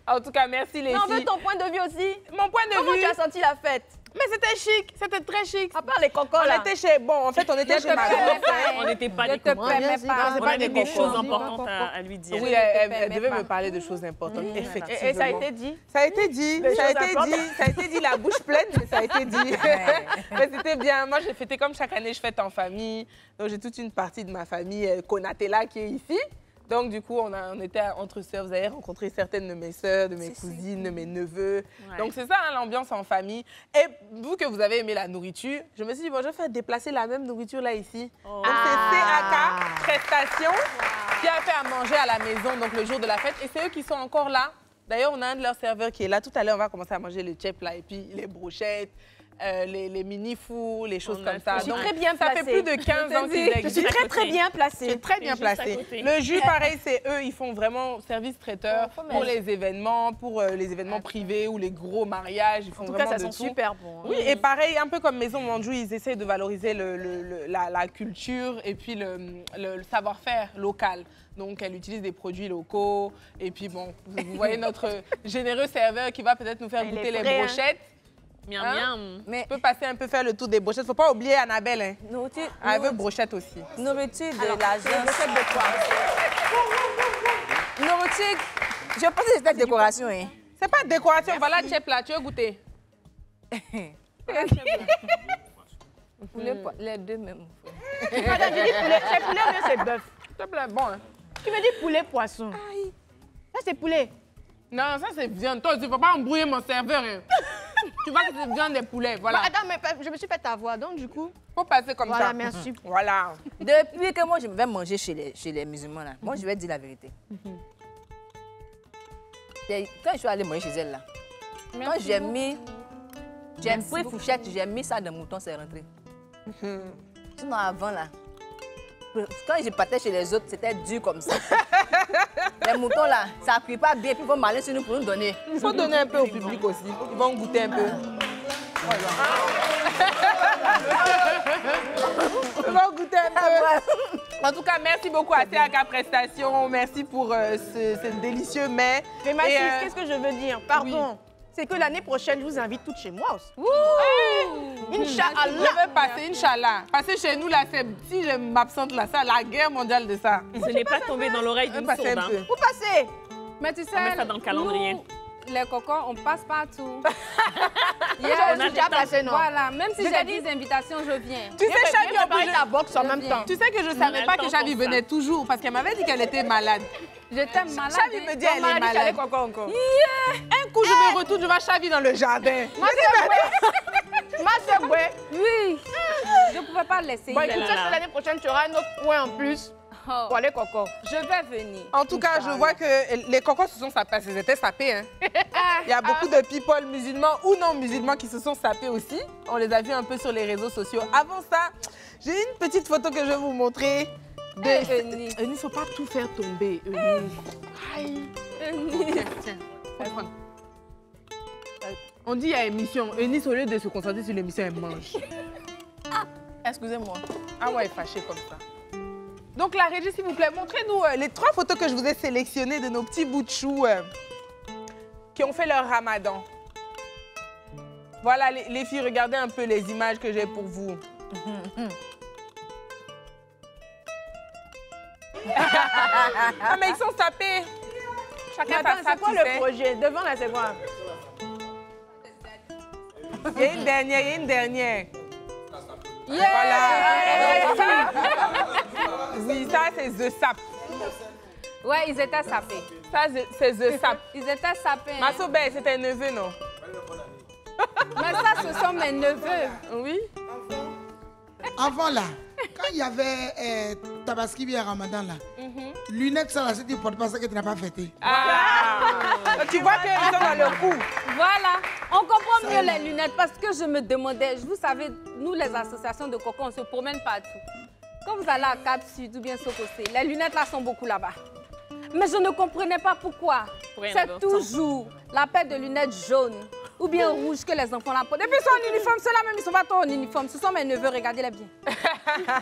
En tout cas, merci les Mais on veut filles. ton point de vue aussi. Mon point de Comment vue. tu as senti la fête? Mais c'était chic, c'était très chic. À part les cocos On là. était chez. Bon, en fait, on était Je chez ma On n'était pas Je des te cocos. On avait des choses importantes à, à lui dire. Oui, elle, devait pas. me parler de choses importantes, effectivement. Et, et ça a été dit? Ça a été dit, ça a été dit, ça a été dit, la bouche pleine, mais ça a été dit. *laughs* mais c'était bien. Moi, j'ai fêté comme chaque année, je fête en famille. Donc, j'ai toute une partie de ma famille, euh, Konatela, qui est ici. Donc, du coup, on, a, on était entre sœurs. Vous avez rencontré certaines de mes sœurs, de mes cousines, de mes neveux. Ouais. Donc, c'est ça, hein, l'ambiance en famille. Et vous que vous avez aimé la nourriture, je me suis dit, bon, je vais faire déplacer la même nourriture là, ici. Oh. Donc, c'est CAK, prestation, qui a fait à manger à la maison, donc le jour de la fête. Et c'est eux qui sont encore là. D'ailleurs, on a un de leurs serveurs qui est là. Tout à l'heure, on va commencer à manger le chep là, et puis les brochettes. Euh, les, les mini-fous, les choses comme ça. Je suis Donc, très bien Ça fait placée. plus de 15 ans qu'ils Je suis très très bien placée. Très bien juste à placé. côté. Le jus, pareil, c'est eux, ils font vraiment service traiteur faut pour les événements, pour euh, les événements privés ou les gros mariages. Ils font En tout cas, ça sent super bon. hein. Oui, et pareil, un peu comme Maison Mandjou, ils essayent de valoriser le- le- le- la, la culture et puis le, savoir-faire local. Donc, elle utilise des produits locaux. Et puis, bon, vous, voyez notre *laughs* généreux serveur qui va peut-être nous faire goûter les hein. Miam, Hein? miam. Mais On peut passer un peu faire le tour des brochettes. Faut pas oublier Annabelle. Hein. nourriture, Ah, Elle veut brochette aussi. nourriture de l'agence. recette de quoi? Nourriture, je pense que c'était décoration. Hein. C'est pas décoration. Voilà, chef là, tu veux goûter? *laughs* Poulet, po- les deux même. Madame, j'ai dit poulet. C'est poulet ou bien c'est bœuf? S'il te plaît, bon. hein. Tu me dis poulet poisson. Ça, c'est poulet. Non, ça c'est viande. Toi, tu ne peux pas embrouiller mon serveur. hein. *laughs* tu vois que c'est viande des poulets, voilà. Bah, attends, mais je me suis fait ta voix, donc du coup. Faut passer comme Voilà, ça. merci. *laughs* Voilà. Depuis que moi je vais manger chez les, chez les musulmans, là, moi je vais dire la vérité. Et Quand je suis allée manger chez elle, là, quand j'ai mis. J'ai pris fourchette, j'ai mis ça de mouton, c'est rentré. Sinon, avant, là, quand je partais chez les autres, c'était dur comme ça. *laughs* les moutons, là, ça ne pas bien, puis ils vont m'aller sur nous pour nous donner. Il faut donner un peu au public aussi. Ils vont goûter un peu. Ils vont goûter un peu. En tout cas, merci beaucoup à TAK Prestation. Merci pour euh, ce, ce délicieux mets. Mais ma Et, fille, euh, qu'est-ce que je veux dire? Pardon. C'est que l'année prochaine, je vous invite toutes chez moi aussi. Je Inch'Allah. vais passer, Inch'Allah. Passer chez nous, là, c'est, si je m'absente là, ça, la guerre mondiale de ça. Ce n'est pas tombé dans l'oreille Je d'une sourde. hein. Vous passez. Mais tu sais, On met ça dans le calendrier. nous, les cocos, on passe partout. Hier, Yeah, je suis déjà passé, non? Voilà, même si j'ai t'ai 10 invitations, je viens. Tu sais, Chavi, plus, préparer ta boxe en même temps. tu sais que je a savais pas que Chavi venait toujours parce qu'elle m'avait dit qu'elle était malade. J'étais malade. Chavi me dit elle est malade. quoi encore Un coup, je me retourne, je vois Chavi dans le jardin. Ma *laughs* ouais. Oui. Je ne pouvais pas laisser. Bon, écoute, c'est l'année prochaine, tu auras un autre point en plus Oh, pour aller coco. Je vais venir. En tout cas, je vois que les cocos se sont sapés. Ils étaient sapés. Hein. *laughs* Il y a beaucoup de people musulmans ou non musulmans qui se sont sapés aussi. On les a vus un peu sur les réseaux sociaux. Avant ça, j'ai une petite photo que je vais vous montrer. De... Eh, Eunice. il ne faut pas tout faire tomber. Eunice. Aïe. Tiens, tiens. Faut prendre. On dit il y a émission. Eunice, au lieu de se concentrer sur l'émission, elle mange. *laughs* Excusez-moi. Ah ouais, fâchée comme ça. Donc la régie, s'il vous plaît, montrez-nous euh, les trois photos que je vous ai sélectionnées de nos petits bouts de choux euh, qui ont fait leur ramadan. Voilà, les, les filles, regardez un peu les images que j'ai pour vous. ah, mais ils sont sapés. Chacun c'est quoi le sais. projet? Devant là, c'est quoi? Il y a une dernière, il y a une dernière. Yeah! Voilà. *laughs* Oui, ça, c'est The Sap. Ouais, ils étaient sapés. Ça, c'est- c'est The Sap. *laughs* Ils étaient sapés. hein. Massobé, c'est un neveu, non? *laughs* Mais ça, ce sont mes neveux. Oui. Avant là, quand il y avait euh, Tabaski bien Ramadan là, lunettes ça là, ne portes pas ça que tu n'as pas fêté. Ah Tu vois qu'ils sont dans le coup. Voilà, on comprend mieux les lunettes parce que je me demandais, vous savez, nous les associations de cocos, on se promène partout. Quand vous allez à Cap Sud ou bien Sokosé, les lunettes là sont beaucoup là-bas. Mais je ne comprenais pas pourquoi. C'est toujours la paire de lunettes jaunes ou bien rouges que les enfants la portent. Et puis ils sont en uniforme, ceux-là même ils sont pas trop en uniforme. Ce sont mes neveux, regardez-les bien. *laughs*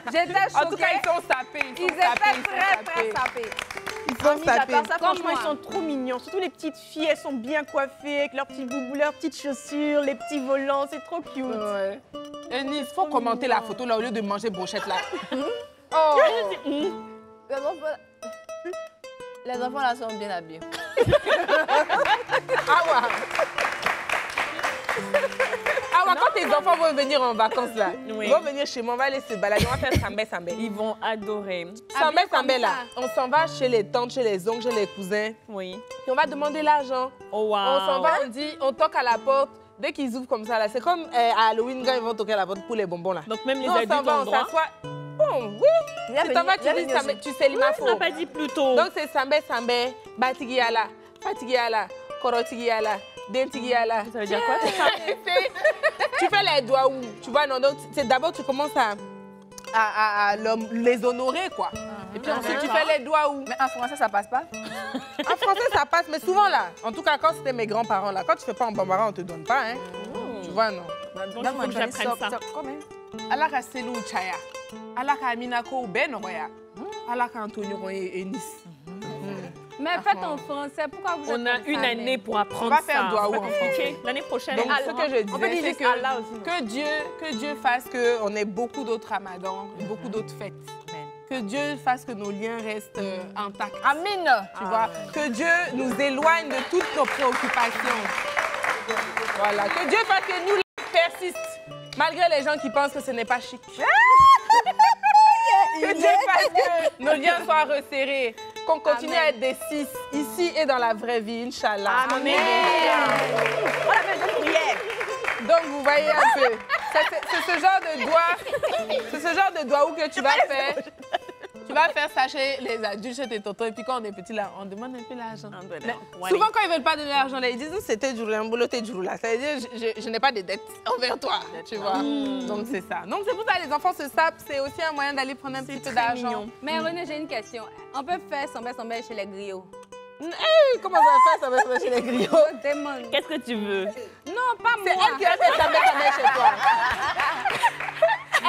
J'étais choquée. En tout cas, ils sont sapés. Ils, Ils sont sapés, étaient très très sapés. Ils sont j'adore sapés. ça. Franchement, ils sont trop mignons. Surtout les petites filles, elles sont bien coiffées avec leurs petits boubous, leurs petites chaussures, les petits volants. C'est trop cute. Ouais. Faut commenter la photo là au lieu de manger brochette là. *laughs* Oh! *laughs* Les enfants, les enfants là sont bien habillés. *laughs* Ah ouais. Ah ouais, quand tes enfants vont venir en vacances là, Oui. ils vont venir chez moi, on va aller se balader, on va faire sambé sambé. Ils vont adorer. Sambé sambé là, on s'en va chez les tantes, chez les oncles, chez les cousins, Oui. et on va demander l'argent. Oh, wow. On s'en va, on dit, on toque à la porte. Dès qu'ils ouvrent comme ça, là, c'est comme euh, à Halloween quand ils vont toquer à la porte pour les bonbons là. Donc même les on adultes s'en va, on s'assoit. Bon, oui. Tu t'en vas, tu dis, Sambé- tu sais l'ima On n'a pas dit plus tôt. Donc c'est Sambé Sambé, Batigiyala, Fatigiyala, Korotigiyala, Dentigiyala. Ça veut dire quoi? Tu fais les doigts où? Tu vois, non, donc c'est d'abord tu commences à, à, à- à l'homme- les honorer, quoi. Et puis ensuite tu fais les doigts où? Mais en français, ça passe pas? En français ça passe, mais souvent là, en tout cas quand c'était mes grands-parents là, quand tu fais pas en bambara, on te donne pas, hein. Tu vois, non. Donc il faut que j'apprenne ça. ala ka seliw caya ala ka aminako u bɛɛ nɔgɔya ala k'an to ɲɔgɔn ye enis Mais faites en français, pourquoi vous On a une ça, année pour apprendre On va ça. faire doigt C'est ou pas en français? L'année prochaine. donc ce que je On peut disais dire c'est que, Dieu que Dieu fasse que on ait beaucoup d'autres ramadans beaucoup d'autres fêtes que Dieu fasse que nos liens restent euh, intacts Amine! tu vois? Que Dieu nous éloigne de toutes nos préoccupations voilà que Dieu fasse que nous les persiste. Malgré les gens qui pensent que ce n'est pas chic. *laughs* que Dieu fasse que nos liens soient resserrés. Qu'on continue à être des six, ici et dans la vraie vie, Inch'Allah. Amen. On a fait une prière. Donc, vous voyez un peu. C'est c'est ce genre de doigt, c'est ce genre de doigt où que tu vas faire. Tu vas faire ça chez les adultes, chez tes tontons. Et puis quand on est petit, là, on demande un peu l'argent. Souvent, quand ils veulent pas donner l'argent, là, ils disent c'était du un boulot, t'es du là. Ça veut dire je, je- je n'ai pas de dette envers toi, tu vois. Donc c'est ça. Donc c'est pour ça les enfants se sapent. C'est aussi un moyen d'aller prendre un petit peu d'argent. Mais René, j'ai une question. On peut faire sembler sembler chez les griots. Hey, comment ça va faire ça va chez les griots? *laughs* Qu'est-ce que tu veux? Non, pas C'est moi. elle qui a fait sa mère, chez toi.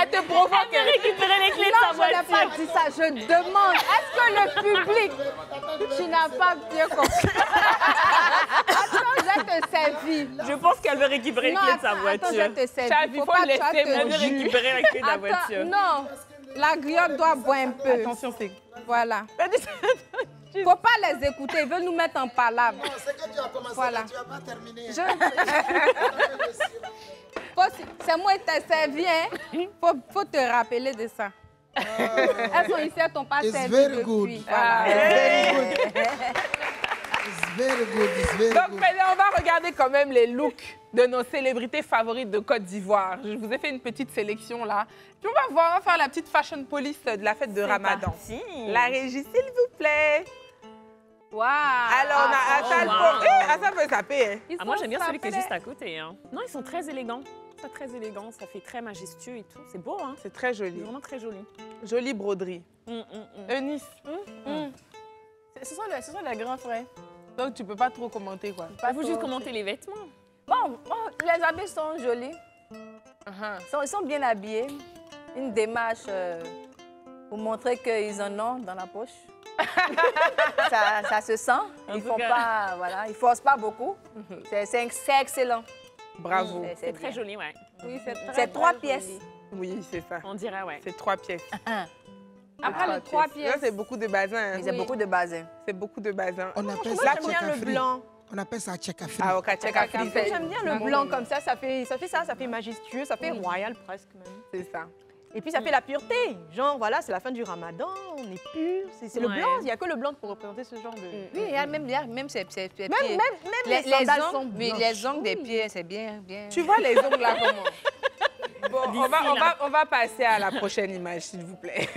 Elle te provoque. Récupérer les clés de Non, sa je n'ai voiture. pas dit ça. Je demande, est-ce que le public, tu n'as pas bien compris? Attends, je te servi. Je pense qu'elle veut récupérer les clés de sa attends, attends, voiture. je te servi. Chavi, Faut faut pas laisser Elle veut récupérer les clés de la voiture. non. La griotte doit boire un peu. Attention, c'est. Voilà. Faut pas les écouter. Ils veulent nous mettre en palabre. C'est que tu as commencé, Voilà. là, tu n'as pas terminé. Je... *laughs* C'est moi qui t'ai servi, hein? Faut, faut te rappeler de ça. Elles sont ici, elles t'ont pas servi depuis. Voilà. It's very good, *laughs* very Donc maintenant, on va regarder quand même les looks de nos célébrités favorites de Côte d'Ivoire. Je vous ai fait une petite sélection là. Puis on va voir, on va faire la petite fashion police de la fête de Ramadan. parti. La régie, s'il vous plaît. Waouh! Alors, on a Assal wow. pour... Eh, Assal peut saper, hein. Ils Ah, moi, j'aime bien celui qui est juste à côté. Hein. Non, ils sont très élégants. Pas très élégants, ça fait très majestueux et tout. C'est beau, hein. C'est très joli. vraiment très joli. Jolie broderie. Hum. Eunice, Ce sont les, ce sont les grands frères. donc tu peux pas trop commenter, quoi. Il faut juste commenter les vêtements. Bon, bon, les habits sont jolis. Uh-huh. Ils sont, ils sont bien habillés. Une démarche euh, pour montrer qu'ils en ont dans la poche. *laughs* ça, ça se sent. En Ils font cas. pas, voilà, ils forcent pas beaucoup. C'est- C'est c'est excellent. Bravo. C'est- C'est très bien. joli, ouais. Oui, c'est très, C'est trois pièces. Oui, c'est ça. On dirait, ouais. C'est trois pièces. Après les trois pièces. Là, c'est beaucoup de bazin. hein. Ont beaucoup de bazin. C'est beaucoup de bazin. On appelle ça j'aime bien le blanc. On appelle ça tchèque afrique. Ah, ok. J'aime bien le blanc comme ça. Ça fait, ça fait ça, ça fait majestueux, ça fait royal presque même. C'est ça. Et puis ça fait la pureté. Genre, voilà, c'est la fin du ramadan, on est pur. C'est c'est le blanc, il n'y a que le blanc pour représenter ce genre de. Oui, il y a même, il y a même ces, ces- ces Même, pieds. même, même les, les, les sandales ongles, sont oui, blanches. les ongles des pieds, c'est bien, bien. Tu vois les ongles là comment? *laughs* Bon, on va, on, va, on va passer à la prochaine image, s'il vous plaît.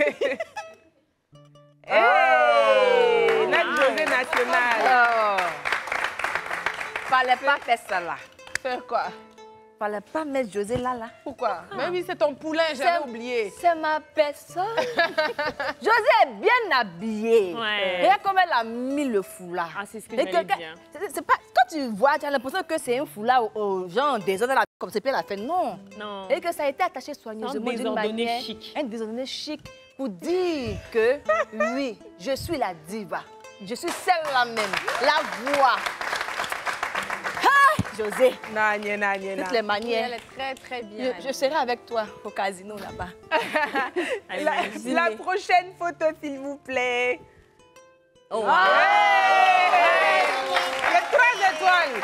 hey, notre José national. Oh. Fallait pas faire ça là. Faire quoi? Fallait pas mettre José là, là. Pourquoi? Mais oui, c'est ton poulain, j'avais oublié. C'est ma personne. *laughs* José est bien habillée. Ouais. Regarde comme elle a mis le foulard. Ah, c'est ce que j'allais dire. c'est- pas, quand tu vois, tu as l'impression que c'est un foulard au, au genre désordonné, comme c'est bien la fait. Non. Non. Et que ça a été attaché soigneusement d'une désordonné manière. chic. Un désordonné chic pour dire que oui, je suis la diva. Je suis celle-là même. La voix. José, Non, non, nie, non. toutes les Elle manières. est très, très bien. Je, je serai avec toi au casino là-bas. *laughs* La, prochaine photo, s'il vous plaît. Oh, Hey Les trois étoiles.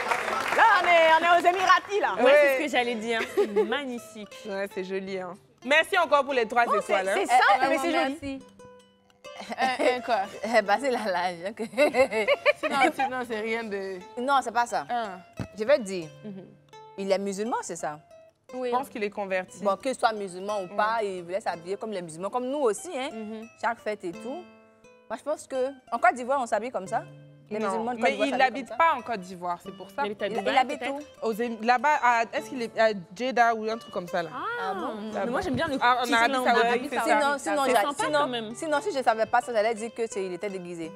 Là, on est, on est aux Émiratis, là. Ouais, c'est ce que j'allais dire. C'est magnifique. Ouais, c'est joli. Hein. Merci encore pour les trois étoiles. hein. c'est simple, mais Vraiment, c'est joli. Merci. Un, un quoi? Eh ben, c'est la lage. *laughs* Sinon, sinon c'est rien de... non, c'est pas ça. Un. Je vais te dire. Il est musulman, c'est ça? Je pense qu'il est converti. Bon, qu'il soit musulman ou pas, il voulait s'habiller comme les musulmans, comme nous aussi, hein. Chaque fête et tout. Moi, je pense que en Côte d'Ivoire, on s'habille comme ça? Les Non, musulmans de Côte mais il n'habite pas en Côte d'Ivoire, c'est pour ça. Il habite à ça. Il, il habite où? Là-bas, à- est-ce qu'il est à Jeddah ou un truc comme ça là? Ah, bon? Mais moi, j'aime bien le Ah, en petit Arabie Saoudite. Sinon, sinon, C'est j'a- sympa sinon, quand même. sinon, si je ne savais pas ça, j'allais dire que c'est- il était déguisé.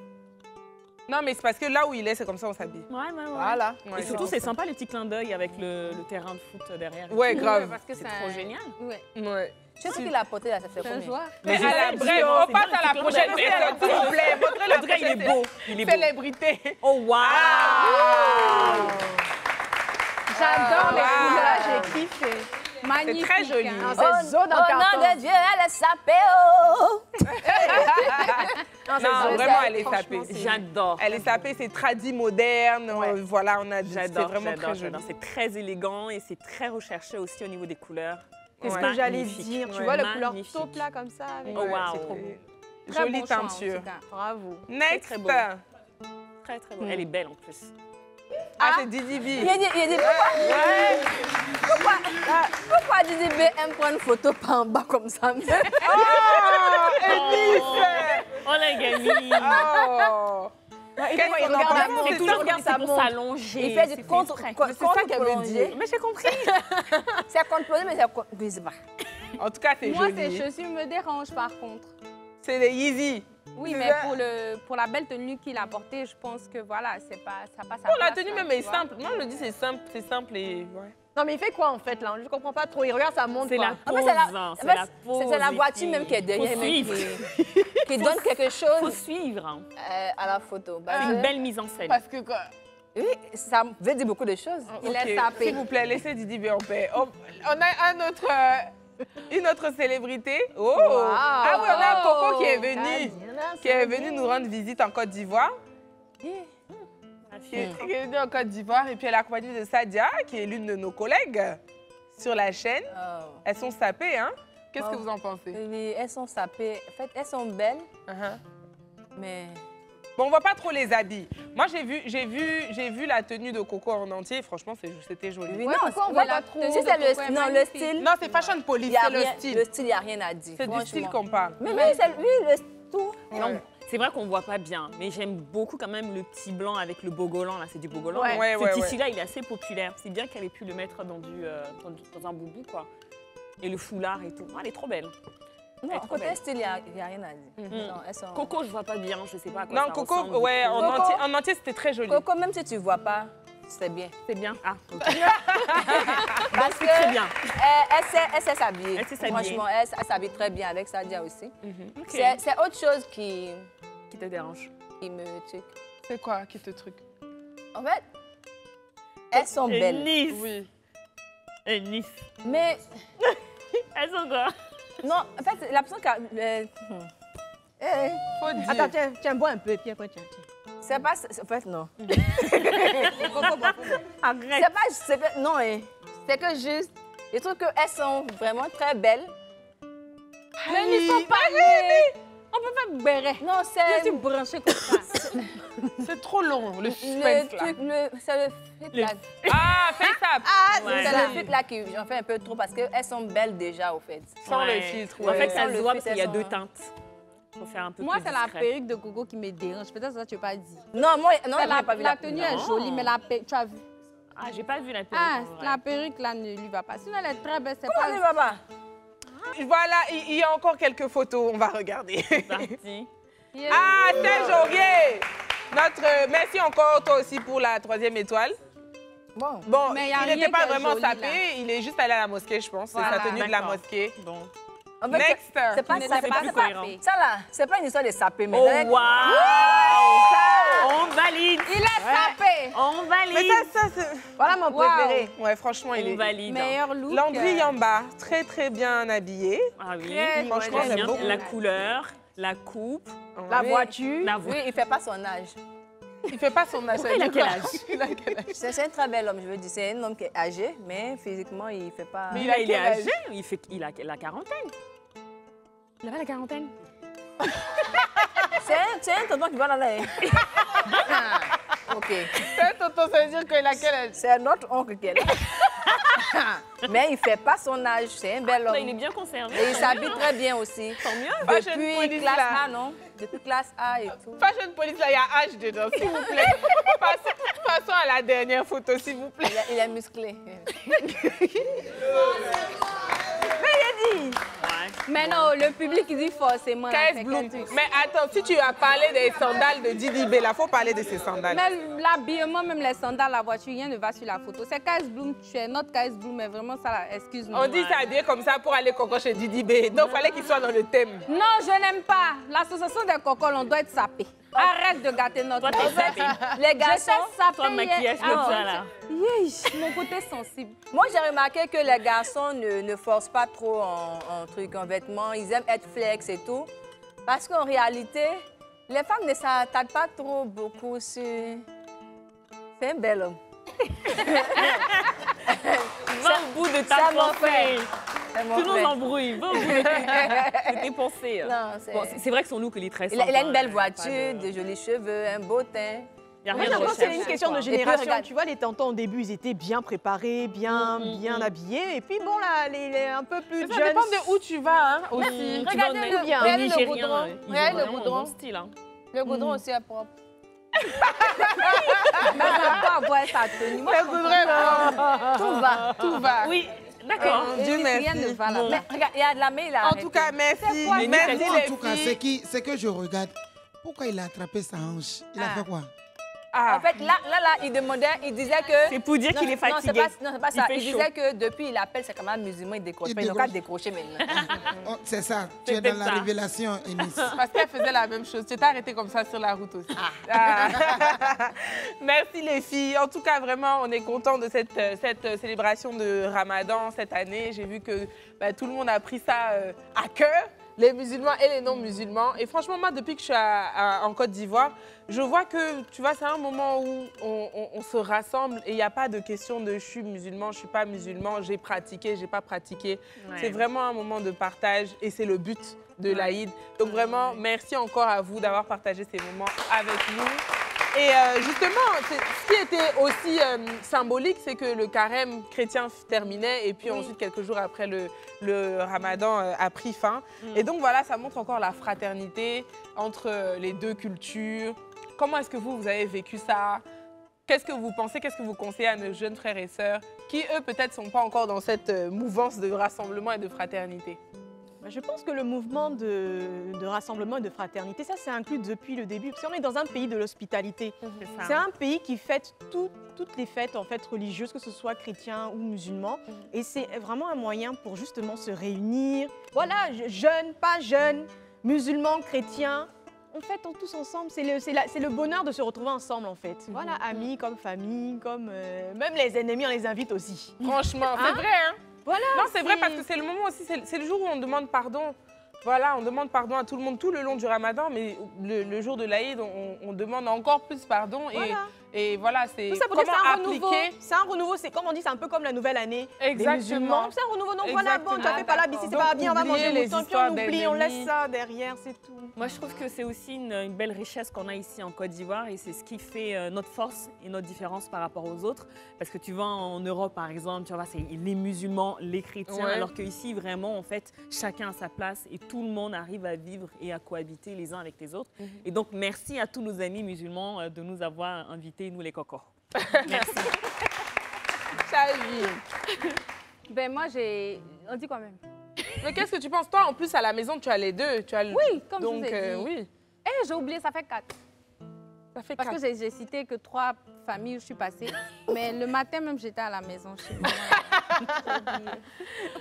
Non, mais c'est parce que là où il est, c'est comme ça on s'habille. Ouais, ouais, ouais. Voilà. Ouais, Et surtout, c'est sympa les petits clins d'œil avec le, le terrain de foot derrière. Ouais, grave. parce que C'est trop génial. Ouais. Ouais. Je sais qu'il a porté là, ça fait C'est un combien joueur. Mais à la Gio, on c'est passe à la prochaine personne, s'il vous plaît. Montrez Le gars, il est beau. Il est beau. Célébrité. Oh, waouh! Ah. J'adore les Ah. couleurs, j'ai kiffé. Magnifique. très joli. hein. C'est Au nom de Dieu, elle est sapée. oh. *laughs* Non, vraiment, elle est sapée. J'adore. Elle est sapée, c'est tradi moderne. Ouais. euh, Voilà, on a dit. C'est J'adore, vraiment j'adore, très joli. j'adore. C'est très élégant et c'est très recherché aussi au niveau des couleurs. C'est ce Ouais. que j'allais dire. Tu Ouais. vois le couleur taupe là comme ça avec... Oh, Ouais, waouh. c'est trop beau. Très Jolie bon choix, teinture. cas. Bravo. Next. très beau. Très, très beau. Elle est belle en plus. Ah, c'est Didi B. Il a dit, il a dit, pourquoi, pourquoi, ah, pourquoi Didi B aime prendre une photo par en bas comme ça Oh, Elise Oh la gamine Oh Qu'est-ce qu'on en regarde. C'est toujours pour montre. s'allonger. Il fait C'est du contre, c'est ça contre qu'elle veut dire. Mais j'ai compris. *laughs* C'est contre prolongé, mais c'est contre... En tout cas, c'est Moi, ces joli. chaussures me dérangent par contre. C'est des Yeezy. Oui, mais pour, le, pour la belle tenue qu'il a portée, je pense que voilà, c'est pas, ça passe à Pour la tenue hein, même est simple. Moi, je dis c'est simple, c'est simple et ouais. Non, mais il fait quoi en fait là? Je comprends pas trop. Il regarde sa montre. C'est quoi. la En pose. c'est la, hein, C'est la la les voiture même qui est derrière, Faut suivre. qui, *laughs* qui donne quelque Faut chose suivre. hein. euh, à la photo. C'est que- une belle mise en scène. Parce que quoi? Oui, ça veut dire beaucoup de choses. Il Ok, est sapé. S'il vous plaît, laissez Didi B en paix. On, on a un autre, euh, une autre célébrité. Oh Ah oui, on a un Coco qui est venu, qui est venu nous rendre visite en Côte d'Ivoire. Est, qui est venu en Côte d'Ivoire et puis elle est accompagnée de Sadia, qui est l'une de nos collègues sur la chaîne. Oh. Elles sont sapées, hein? Qu'est-ce que vous en pensez? Oui, elles sont sapées. En fait, elles sont belles, Uh-huh. mais Bon, on voit pas trop les habits. Moi, j'ai vu, j'ai vu, j'ai vu la tenue de Coco en entier. Franchement, c'est- c'était joli. oui, Ouais, non, pourquoi on voit pas trop c'est Coco est le, non, le style. Non, c'est fashion il police, c'est le style. Le style, il n'y a rien à dire. C'est du style qu'on parle. Mais oui, c'est oui, le tout. C'est vrai qu'on voit pas bien, mais j'aime beaucoup quand même le petit blanc avec le bogolan. Là, c'est du bogolan. Ouais, mais ouais, Ce ouais, ouais. tissu-là, il est assez populaire. C'est bien qu'elle ait pu le mettre dans, du, euh, dans, du- dans un boubou, quoi. Et le foulard et tout. Ah, elle est trop belle. Elle est Non, trop côté belle. style, il n'y a, il y a rien à dire. Non, elles sont... Coco, je vois pas bien. Je sais pas à quoi Non, ça Coco, ressemble, ouais, en Coco. entier, en entier, c'était très joli. Coco, même si tu ne vois pas, c'est bien. C'est bien. Ah, ok. *laughs* Parce c'est très bien. Elle, elle sait, elle sait s'habiller. Elle sait s'habiller. Franchement, elle, elle s'habille très bien avec Sadia aussi. Ok. C'est c'est autre chose qui, Qui te dérange? qui me truc. C'est quoi qui te truc? En fait, elles sont Et belles. Nice. Oui. Et Nice. Mais *laughs* Elles sont quoi? Non, en fait, la personne qui a... le- hmm. Faut dire. Attends, tiens, tiens, bois un peu, puis après, tiens, tiens. C'est pas... En fait, non. *laughs* Arrête. C'est pas... c'est pas- non, eh. c'est que juste... Je trouve qu'elles sont vraiment très belles. Mais il faut parler. On peut pas bérer. Non, Je c'est... suis branchée comme ça. *laughs* C'est trop long, le Le suspense là. truc, le, c'est le fit là. Ah, fais ça Ah, Ouais. c'est le fit là qui j'en fais un peu trop parce qu'elles sont belles déjà au fait. Sans Ouais. le filtre. En fait, ouais. ça se le voit parce qu'il y a elles deux sont- teintes. Faut faire un peu Moi, c'est la perruque de Coco qui me dérange. Peut-être ça, tu n'as pas dit. Non, moi, non, C'est la, pas vu la la tenue Non. est jolie, mais la perruque, tu as vu? Ah, j'ai pas vu la perruque. Ah, la perruque là ne lui va pas. Sinon, elle est très belle. C'est Comment pas. elle va pas? Voilà, il y a encore quelques photos, on va regarder. Parti. *laughs* Yeah. ah, Serge Aurier Notre, euh, merci encore toi aussi pour la troisième étoile. Bon. Bon, Mais il n'était pas vraiment joli, sapé, là. il est juste allé à la mosquée, je pense. C'est sa tenue de la mosquée. Bon. En fait, Next. c'est- pas Mais ça, c'est pas pas plus ça. cohérent. Ça là, c'est pas une histoire de saper, mais Oh, waouh On valide Il est sapé. On valide Mais ça, ça, c'est... Voilà mon Wow. préféré. Ouais, franchement, il On est... valide. Meilleur look. Landry euh, Yamba, très très bien habillé. Ah oui, Très Franchement, Très j'aime bien. beaucoup. La couleur, la coupe, La Oui. voiture. la. Oui, il fait pas son âge. Il fait pas son âge. *laughs* Il a quel âge? A âge? C'est un très bel homme, je veux dire. C'est un homme qui est âgé, mais physiquement, il fait pas. Mais il il, a il est âgé, il, fait, il a la quarantaine. Il avait la quarantaine C'est un, c'est un tonton qui va dans la. Ah, ok. C'est tonton, ça veut dire qu'il a quel âge C'est notre oncle qui est là. mais il fait pas son âge. C'est un bel Là, homme. Il est bien conservé. Et il s'habille très bien aussi. Tant mieux. Fashion Depuis police, classe là. A, non? Depuis classe A et tout. Fashion police, là, il y a âge dedans, s'il vous plaît. *laughs* Passons, passons à la dernière photo, s'il vous plaît. Il est, il est musclé. *laughs* Ouais. Mais non, le public, il dit forcément. Mais attends, si tu as parlé des sandales de Didi B, là, faut parler de ces sandales. Mais l'habillement, même les sandales, la voiture, rien ne va sur la photo. C'est KS Bloom, tu es notre KS Bloom, mais vraiment ça, excuse-moi. On dit ça habillé comme ça pour aller coco chez Didi B. Donc, il fallait qu'il soit dans le thème. Non, je n'aime pas. L'association des cocoles, on doit être sapé. Arrête de gâter notre Toi. Les garçons, sapée Toi, maquillage Ah, ça, là. Mon côté sensible. moi j'ai remarqué que les garçons ne, ne forcent pas trop en, en truc, en vêtements. Ils aiment être flex et tout. Parce qu'en réalité, les femmes ne s'attardent pas trop beaucoup sur... C'est un bel homme. *laughs* Va au bout de ta ça Tu nous tes- de tes pensées. Non, c'est- Bon, vrai que son look, il est très simple. il a une hein, belle voiture, de- de jolis cheveux, un beau teint. Moi, je pense que c'est une question de puis, génération. Tu vois, les tontons au début, ils étaient bien préparés, bien, bien habillés. Et puis bon, là, les, les un peu plus Ça jeunes. dépend de où tu vas, hein, aussi. Tu Regardez vas le- bien. regardez le goudron. Regardez le goudron. bon style. hein. Le goudron aussi est propre. Mais on va pas avoir sa tenue. Moi, je comprends pas. Tout va. Tout va. Oui, d'accord. Euh, Dieu Rien merci. ne va là. Bon. Mais regarde, il y a de la main, a En tout cas, merci. quoi, Merci Moi, en tout cas, filles. c'est qui- c'est que je regarde. Pourquoi il a attrapé sa hanche? Il a Ah. fait quoi? Ah. En fait, là, là, là, il demandait, il disait que... C'est pour dire qu'il est Non, c'est fatigué. pas, non, c'est pas Il ça. Il, chaud. disait que depuis, il appelle ses camarades musulmans, il décroche Il pas. Ils n'ont qu'à décroche. décrocher maintenant. *laughs* Oh, C'est ça, tu es dans la ça. révélation, Enis. *laughs* Parce qu'elle faisait la même chose. Tu t'es arrêtée comme ça sur la route aussi. Ah. *laughs* Merci les filles. En tout cas, vraiment, on est content de cette, euh, cette euh, célébration de Ramadan cette année. J'ai vu que bah, tout le monde a pris ça euh, à cœur, les musulmans et les non-musulmans. Et franchement, moi, depuis que je suis à- à- en Côte d'Ivoire, je vois que, tu vois, c'est un moment où on, on- on se rassemble et il n'y a pas de question de je suis musulman, je suis pas musulman, j'ai pratiqué, j'ai pas pratiqué. Ouais. C'est vraiment un moment de partage et c'est le but de l'Aïd. Donc vraiment, merci encore à vous d'avoir partagé ces moments avec nous. Et euh, justement, ce qui était aussi euh, symbolique, c'est que le carême chrétien terminait et puis ensuite, quelques jours après, le, le ramadan euh, a pris fin. Et donc voilà, ça montre encore la fraternité entre les deux cultures. Comment est-ce que vous, vous avez vécu ça? Qu'est-ce que vous pensez, qu'est-ce que vous conseillez à nos jeunes frères et sœurs qui, eux, peut-être, sont pas encore dans cette mouvance de rassemblement et de fraternité? Je pense que le mouvement de, de rassemblement et de fraternité, ça, c'est inclus depuis le début. Parce qu'on est dans un pays de l'hospitalité. C'est un pays qui fête tout- toutes les fêtes en fait religieuses, que ce soit chrétien ou musulman. Et c'est vraiment un moyen pour justement se réunir. Voilà, je- jeunes, pas jeunes, musulmans, chrétiens. On fête tous ensemble. C'est le, bonheur de se retrouver ensemble en fait. Voilà, amis comme famille, comme euh, même les ennemis, on les invite aussi. Franchement, c'est Hein vrai, hein Voilà. Non, c'est vrai parce que c'est le moment aussi, c'est le jour où on demande pardon. Voilà, on demande pardon à tout le monde tout le long du ramadan, mais le, le jour de l'Aïd, on, on demande encore plus pardon. Voilà. et voilà, c'est comment c'est un renouveau. appliquer. C'est un renouveau, c'est comme on dit, c'est un peu comme la nouvelle année Exactement. C'est un renouveau. Donc voilà, bon, tu as fait pas là, ici c'est pas bien, on va manger les le mouton, puis on oublie, on laisse ça derrière, c'est tout. Moi, je trouve que c'est aussi une, une belle richesse qu'on a ici en Côte d'Ivoire et c'est ce qui fait euh, notre force et notre différence par rapport aux autres. Parce que tu vas en Europe, par exemple, tu vois, c'est les musulmans, les chrétiens, Ouais. alors qu'ici, vraiment, en fait, chacun a sa place et tout le monde arrive à vivre et à cohabiter les uns avec les autres. Et donc, merci à tous nos amis musulmans euh, de nous avoir invités, nous les cocos. Merci. *laughs* Chavi. Ben moi, j'ai... On dit quoi même? Mais qu'est-ce que tu penses? Toi, en plus, à la maison, tu as les deux. Tu as le... Oui, comme Donc, je vous ai euh, dit. oui. Eh, j'ai oublié, ça fait quatre. Ça fait Parce que quatre. j'ai j'ai cité que trois familles où je suis passée. *laughs* Mais le matin même, j'étais à la maison chez *laughs* moi.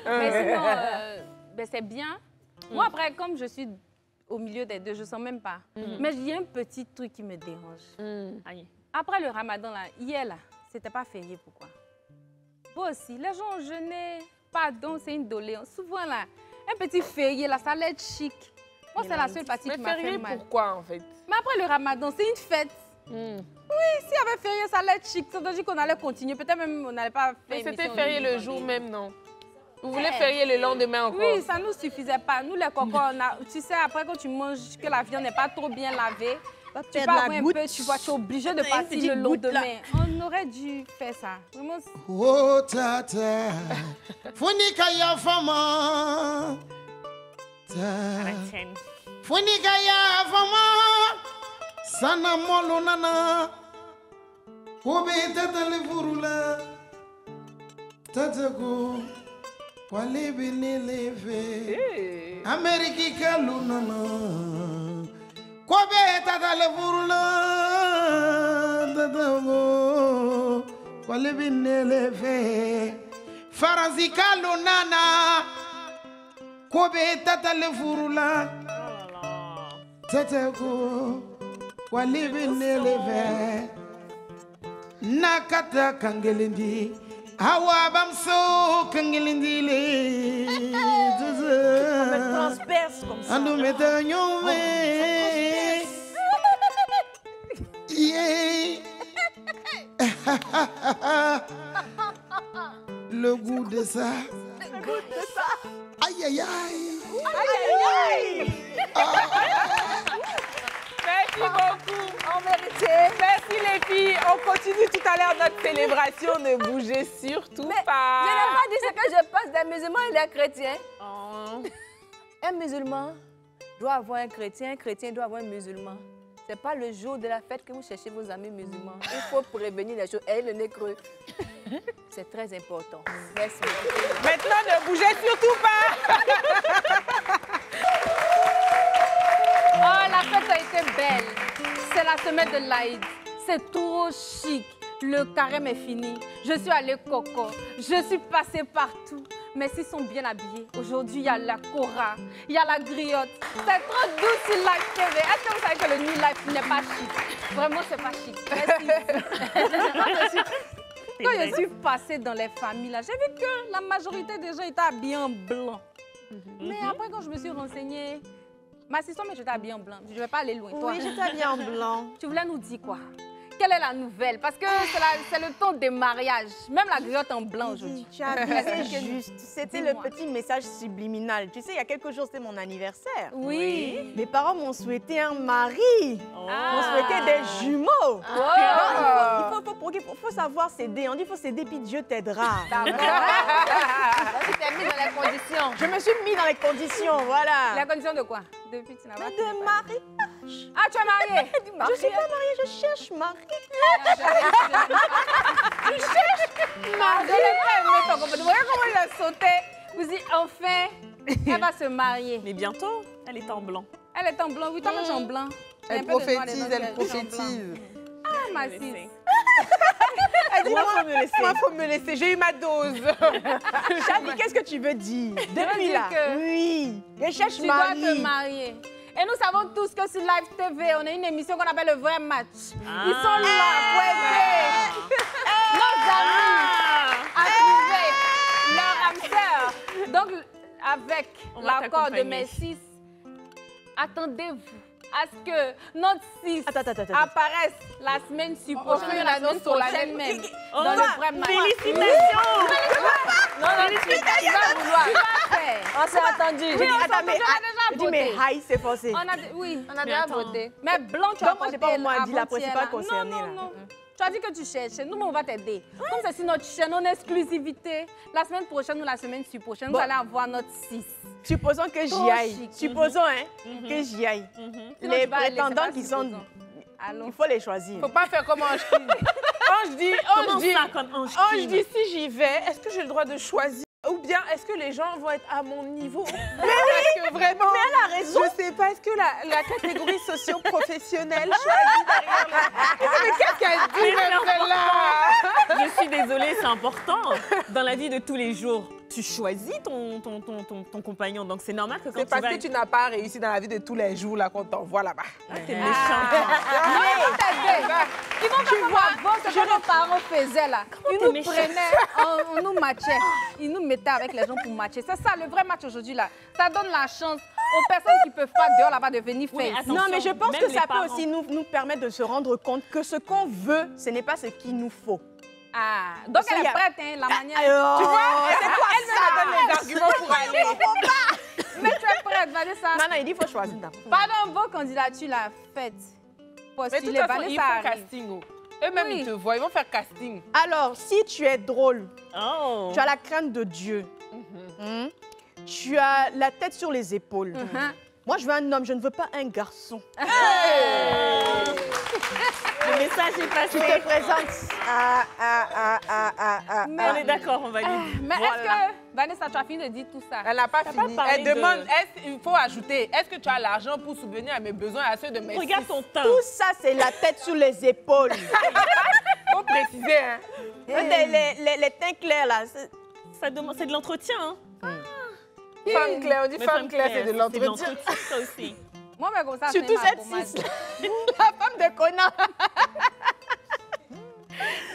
Mais sinon, euh, ben, c'est bien. Moi, après, comme je suis au milieu des deux, je ne sens même pas. Mais il y a un petit truc qui me dérange. Mm. Après le ramadan, là, hier, là, c'était pas férié, pourquoi? Vous aussi, les gens ont jeûné. Pardon, c'est une doléance. Souvent, là, un petit férié, là, ça être chic. Moi, c'est la seule partie qui m'a fait férié, mal. pourquoi, en fait? Mais après le ramadan, c'est une fête. Mm. S'il y avait férié, ça allait être chic. Ça veut dire qu'on allait continuer. Peut-être même on n'allait pas faire Mais c'était férié le jour même, non? Vous voulez Eh. férier le lendemain encore? Oui, ça ne nous suffisait pas. Nous, les cocos, on a, tu sais, après quand tu manges, que la viande n'est pas trop bien lavée, tu perdre la un peu, tu vois, tu es obligé de partir le lendemain. On aurait dû faire ça. Vraiment, Oh tata, funika ya fama. Funika ya fama. Sana molo nana. Kobe tata le furula. Tata ko. Wale bene leve. Ameriki kalu nana. Kobe tata le furula. Tata ko. Wale bene leve. Faransi kalu nana. Kobe tata le furula. Oh là là. Tata ko. walibineleve nakata kangelindi awa bamso kangelindile me transperce comme ça. andu meta le goût de ça aïe aïe aïe Merci beaucoup. On méritait. Merci les filles. On continue tout à l'heure notre célébration. Ne bougez surtout pas. Je n'ai pas dit ce que je pense des musulmans et des chrétiens. Oh. Un musulman doit avoir un chrétien, un chrétien doit avoir un musulman. C'est pas le jour de la fête que vous cherchez vos amis musulmans. Il faut prévenir les choses. Et le nez creux. *laughs* C'est très important. Merci. Maintenant, ne bougez surtout pas. Oh, la fête a été belle. C'est la semaine de l'Aïd. C'est trop chic. Le carême est fini. Je suis allée coco. Je suis passée partout. Mais s'ils sont bien habillés. Aujourd'hui, il y a la Cora, il y a la griotte. C'est trop doux sur Live TV. Est-ce que vous savez que le New Life n'est pas chic? Vraiment, c'est pas chic. Merci. *laughs* Quand je suis passée dans les familles, là, j'ai vu que la majorité des gens étaient habillés en blanc. Mais après, quand je me suis renseignée, ma assistante, mais j'étais habillée en blanc. Je ne vais pas aller loin. Toi, Oui, j'étais bien en blanc. tu voulais nous dire quoi? Quelle est la nouvelle? Parce que c'est le temps des mariages. Même la griotte en blanc aujourd'hui. Tu as *laughs* juste. C'était le petit message subliminal. Tu sais, il y a quelques jours, c'était mon anniversaire. Oui. Mes parents m'ont souhaité un mari. Oh. M'ont souhaité des jumeaux. Oh. Non, il faut, il faut- faut- il faut- faut savoir céder. On dit il faut céder, puis Dieu t'aidera. *laughs* *laughs* Tu t'es mis dans les conditions. Je me suis mis dans les conditions, voilà. La condition de quoi? Depuis tu n'as pas de pas- mari. Ah, tu es mariée *laughs* Je suis pas mariée, je cherche mari. Aimé ton comportement. Vous voyez comment il a sauté Vous dites, enfin, elle va se marier. Mais bientôt, elle est en blanc. Elle est en blanc, oui, toi, tu es en blanc. Elle prophétise, elle tu prophétise. Ah, ma sais. *laughs* Elle dit, Moi, faut me laisser. moi, faut me laisser. J'ai eu ma dose. *laughs* Chabi, qu'est-ce que tu veux dire? Depuis là. que Oui. Je cherche Tu dois mari. te marier. Et nous savons tous que sur Live TV, on a une émission qu'on appelle le vrai match. Ils sont là pour aider nos amis à trouver leur âme sœur. Donc, avec l'accord de mes six, attendez-vous à ce que notre six Attends, attends, attends. apparaisse la semaine suivante, On fait une la semaine prochaine même, Oh, dans va. le vrai match. Félicitations Non, non, tu vas vouloir. Tu vas faire. On s'est entendu. Oui, on on a déjà dis, mais voté. Haï, c'est forcé. On a, oui. On a déjà voté. Mais blanc, tu Donc, as moi, j'ai pas au moins dit la principale concernée, Non, non. Tu as dit que tu cherchais. Nous, on va t'aider. Comme c'est sur notre chaîne, en exclusivité. La semaine prochaine ou la semaine prochaine, Bon. vous allez avoir notre 6. Supposons que j'y aille. chic. Supposons hein, que j'y aille. Sinon, Les aller, prétendants qui sont... Allons. Il faut les choisir. Faut pas faire comme Ange *laughs* Ange dit, Ange Comment dit, Ange dit, si j'y vais, est-ce que j'ai le droit de choisir? Ou bien est-ce que les gens vont être à mon niveau? *laughs* Parce que vraiment, Mais elle a raison. je sais pas, est-ce que la, la catégorie *laughs* socio-professionnelle *laughs* choisit derrière la... Mais qu'est-ce qu'elle dit, même celle-là? Je suis désolée, c'est important. Dans la vie de tous les jours, tu choisis ton, ton, ton, ton, ton compagnon. Donc, c'est normal que quand C'est tu parce vas... que tu n'as pas réussi dans la vie de tous les jours là qu'on t'envoie là-bas. Ah, t'es méchante. Non, *laughs* ils vont t'aider. Ils vont faire comme avant, ce que nos parents faisaient là. Ils t'es nous prenaient, on, on nous matchait. Ils nous mettaient avec les gens pour matcher. C'est ça, le vrai match aujourd'hui là. Ça donne la chance aux personnes qui peuvent pas dehors là-bas de venir faire. Non, mais je pense que ça peut aussi nous, nous permettre de se rendre compte que ce qu'on veut, ce n'est pas ce qu'il nous faut. Ah, donc Ça, elle est prête, hein, la manière. tu vois? C'est quoi Elle me donne les arguments pour aller. Mais tu es prête, Vanessa. Non, non, il dit qu'il faut choisir d'abord. Pardon, vos candidatures là, faites. Mais de toute Postulez, façon, ils font casting. oh. Eux-mêmes, Oui. ils te voient, ils vont faire casting. Alors, si tu es drôle, Oh. tu as la crainte de Dieu, Hmm? tu as la tête sur les épaules. Mhm. Moi, je veux un homme, je ne veux pas un garçon. *laughs* Le message est Tu passé. te présentes. Ah, ah, ah, ah, ah, ah, Mais- On est d'accord, on valide. Mais Voilà. est-ce que, Vanessa, tu as fini de dire tout ça? Elle n'a pas pas fini. parlé Elle de- demande, est-ce- il faut ajouter, est-ce que tu as l'argent pour subvenir à mes besoins et à ceux de mes Regarde ton teint. Tout ça, c'est la tête sur les épaules. *laughs* faut préciser, hein. les, les, les, les teints clairs, là. c'est- Ça demande- C'est de l'entretien, hein. Femme claire, on dit Mais femme claire, c'est de l'entretien. ça aussi. *laughs* Moi, mais comme ça, Surtout c'est ma cette six. *laughs* femme de connard. *laughs*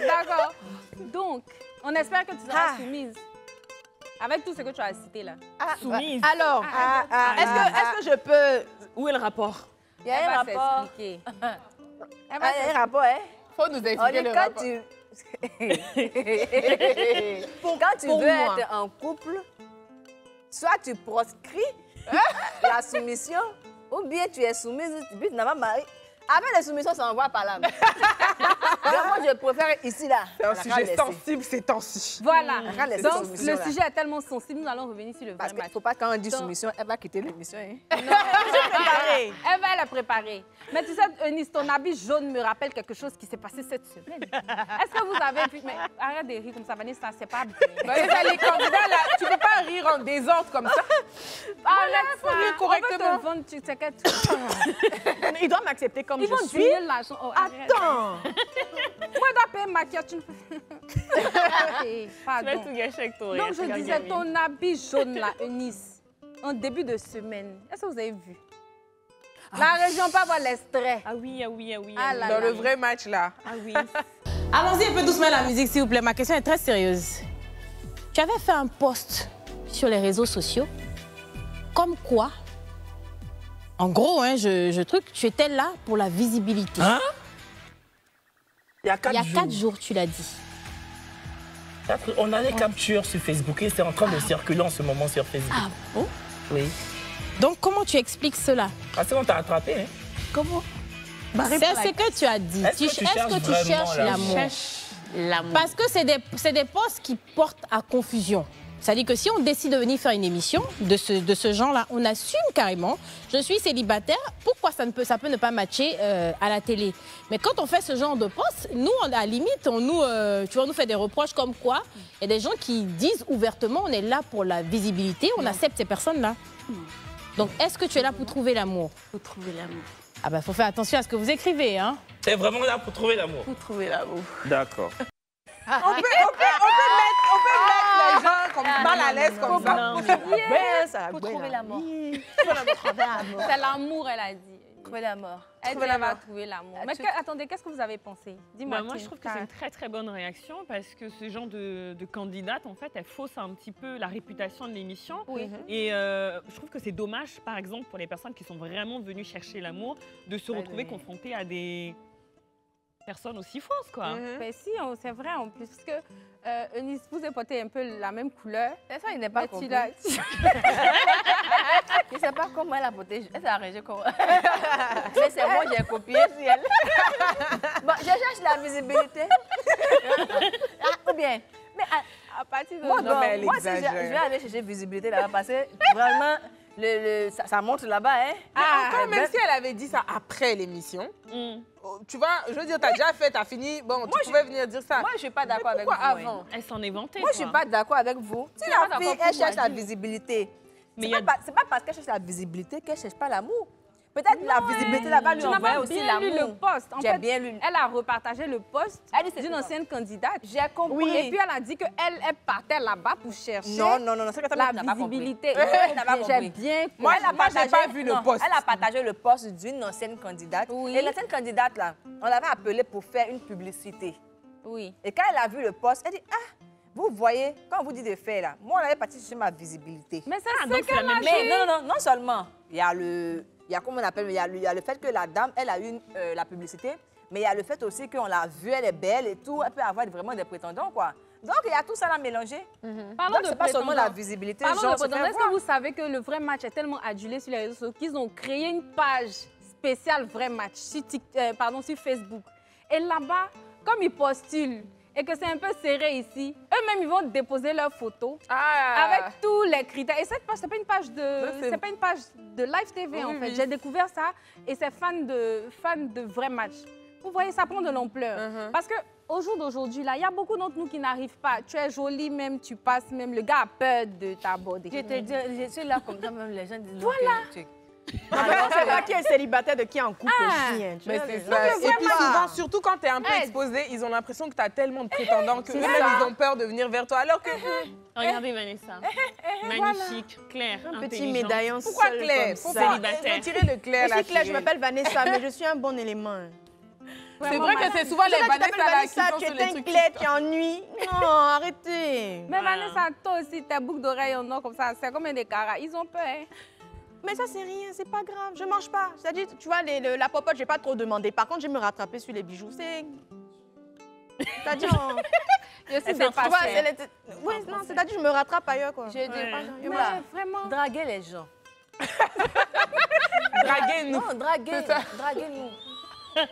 D'accord. Donc, on espère que tu seras Ah. soumise. Avec tout ce que tu as cité là. Soumise. Alors, Ah, ah, est-ce que, est-ce que je peux... Où est le rapport? Il y a Elle un rapport. s'expliquer. Elle Ah, va Il y a un rapport, hein? Faut nous On expliquer le quand rapport. tu... quand tu pour veux moi. être en couple, soit tu proscris la soumission, ou bien tu es soumise, tu pas marié. Avec les soumissions, ça envoie par là. *laughs* Moi, je préfère ici, là. C'est un On sujet sensible ces temps-ci. Voilà. Donc, le là. sujet est tellement sensible, nous allons revenir sur le vrai Parce qu'il match. ne faut pas quand on dit Donc- soumission, elle va quitter l'émission. Hein. *laughs* Préparé. Elle va la préparer. Mais tu sais, Eunice, ton habit jaune me rappelle quelque chose qui s'est passé cette semaine. Est-ce que vous avez vu... Mais arrête de rire comme ça, Vanessa, c'est pas bien. Vanessa, les candidats, là, tu peux pas rire en désordre comme ça. Arrête faut ça. rire On correctement. va te vendre, tu sais que tu... *coughs* Il doit m'accepter comme Ils je vont suis. l'argent. Oh. Attends. *laughs* Moi, je dois payer ma maquillage. *laughs* Tu vas Pardon. tout gâcher avec ton Donc, je disais, ton habit jaune là, Eunice, en début de semaine, est-ce que vous avez vu? La région peut avoir l'extrait. Ah oui, ah oui, ah oui. Ah ah là. Dans le vrai match, là. Ah oui. *laughs* Allons-y un peu doucement la musique, s'il vous plaît. Ma question est très sérieuse. Tu avais fait un post sur les réseaux sociaux, comme quoi, en gros, hein, je, je truc, tu étais là pour la visibilité. Hein? Il y a Il quatre y a jours. quatre jours, tu l'as dit. On a les captures sur Facebook et c'est en train de circuler en ce moment sur Facebook. Ah bon? Oui. Donc, comment tu expliques cela? Ah, c'est bon, t'as attrapé, hein Comment? C'est ce que tu as dit. Est-ce que Tu- cherches que tu cherches l'amour? Parce que c'est des, c'est des posts qui portent à confusion. C'est-à-dire que si on décide de venir faire une émission de ce, de ce genre-là, on assume carrément, je suis célibataire, pourquoi ça, ne peut, ça peut ne pas matcher euh, à la télé? Mais quand on fait ce genre de post, nous, on, à la limite, on nous, euh, tu vois, on nous fait des reproches comme quoi il y a des gens qui disent ouvertement, on est là pour la visibilité, on accepte ces personnes-là. Donc, est-ce que tu es là pour trouver l'amour? Pour trouver l'amour. Ah ben, faut faire attention à ce que vous écrivez, hein T'es vraiment là pour trouver l'amour Pour trouver l'amour. D'accord. On peut, on peut, on peut mettre, on peut mettre les gens comme mal à l'aise comme ça. Pour ouais, trouver là. *laughs* l'amour. C'est l'amour, elle a dit. Trouver l'amour. Elle dit Trouver elle va l'amour. trouver l'amour. Ah, Mais attendez, qu'est-ce que vous avez pensé? Dis-moi. Bah, moi, je trouve que c'est une très très bonne réaction parce que ce genre de, de candidate, en fait, elle fausse un petit peu la réputation de l'émission. Oui. Et euh, je trouve que c'est dommage, par exemple, pour les personnes qui sont vraiment venues chercher l'amour, de se Ouais, retrouver confrontées à des personnes aussi fausses, quoi. Mhm. Ben si, on- c'est vrai en plus. Parce que euh, Eunice, vous avez porté un peu la même couleur. C'est ça, il n'est pas tu compris. Je ne sais pas comment elle a voté. Elle s'est arrangée comment. *laughs* Mais c'est moi, j'ai copié sur elle. *laughs* bon, je cherche la visibilité. *laughs* Ah, ou bien, mais à, à partir de... moi, Non, mais elle moi si je, je vais aller chercher visibilité là-bas parce que vraiment, le, le- ça, ça montre là-bas. Hein. Ah, encore, même ben- si elle avait dit ça après l'émission, Mm. Tu vois, je veux dire, t'as déjà fait, t'as fini, bon, tu je- pouvais venir dire ça. Moi, je ne suis pas d'accord avec vous. Avant? Elle s'en est vantée. Moi, je ne suis pas d'accord avec vous. Si Tu la fille, elle moi, cherche la visibilité, Mais c'est a- pas, pas parce qu'elle cherche la visibilité qu'elle ne cherche pas l'amour. Peut-être la visibilité là-bas lui pas aussi bien lu le l'amour. poste. En fait, bien lu. elle a repartagé le poste Elle dit c'est d'une ça. ancienne candidate. J'ai compris. Et puis elle a dit qu'elle, elle partait là-bas pour chercher Non, non, non, non, la compris. visibilité. *laughs* J'ai compris. bien Moi, elle a partagé- pas vu le poste. Elle a partagé le poste d'une ancienne candidate. Oui. Et l'ancienne candidate, là, on l'avait appelée pour faire une publicité. Oui. Et quand elle a vu le poste, elle dit Ah, vous voyez, quand on vous dit de faire là, moi, on avait parti sur ma visibilité. Mais c'est Ah, donc la même. Mais non, non, non, non seulement, il y a le. Il y a comment on appelle, il y a, le, il y a le fait que la dame, elle a eu euh, la publicité, mais il y a le fait aussi qu'on l'a vue, elle est belle et tout, elle peut avoir vraiment des prétendants, quoi. Donc, il y a tout ça là mélangé. Parlons Donc, de pas seulement la visibilité, Parlons de prétendants. Est-ce que vous savez que le vrai match est tellement adulé sur les réseaux sociaux qu'ils ont créé une page spéciale vrai match sur, euh, pardon, sur Facebook? Et là-bas, comme ils postulent et que c'est un peu serré ici, eux-mêmes, ils vont déposer leurs photos Ah, avec tous les critères. Et cette page, c'est pas une page de, c'est- c'est pas une page de live TV en fait. oui. J'ai découvert ça et c'est fan de, fan de vrai match. Vous voyez, ça prend de l'ampleur. Mhm. Parce que au jour d'aujourd'hui, là, il y a beaucoup d'entre nous qui n'arrivent pas. Tu es jolie même, tu passes même. Le gars a peur de t'aborder. Je te dis, je suis là comme ça, même les gens disent. Voilà. ok, tu- On ne sait pas qui est célibataire de qui est en couple Ah. aussi. hein, tu Mais c'est ça. Et puis souvent, surtout quand tu es un peu exposé, ils ont l'impression que tu as tellement de prétendants que C'est eux-mêmes, ils ont peur de venir vers toi. Alors que Regardez Vanessa. Magnifique, claire, Un petit médaillon pourquoi seul Claire pas Célibataire. retirer le Claire. Je suis Claire, je m'appelle Vanessa, mais je suis un bon élément. C'est vrai que c'est souvent les Vanessa là qui sont sur es les un trucs. Tu ennuies. Non, arrêtez. Mais Vanessa, toi aussi, tes boucles d'oreilles en or comme ça, c'est comme des caras. Ils ont peur. Mais ça, c'est rien, c'est pas grave. Je mange pas. C'est-à-dire, tu vois, les- le- la popote, j'ai pas trop demandé. Par contre, je vais me rattraper sur les bijoux. *laughs* C'est. C'est-à-dire. on- Je suis Tu vois, dépassée. c'est les- Oui, non, c'est-à-dire, je me rattrape ailleurs, quoi. Je dis, Ouais. mais vraiment. draguer les gens. *laughs* Draguez-nous. Non, draguer, draguez-nous.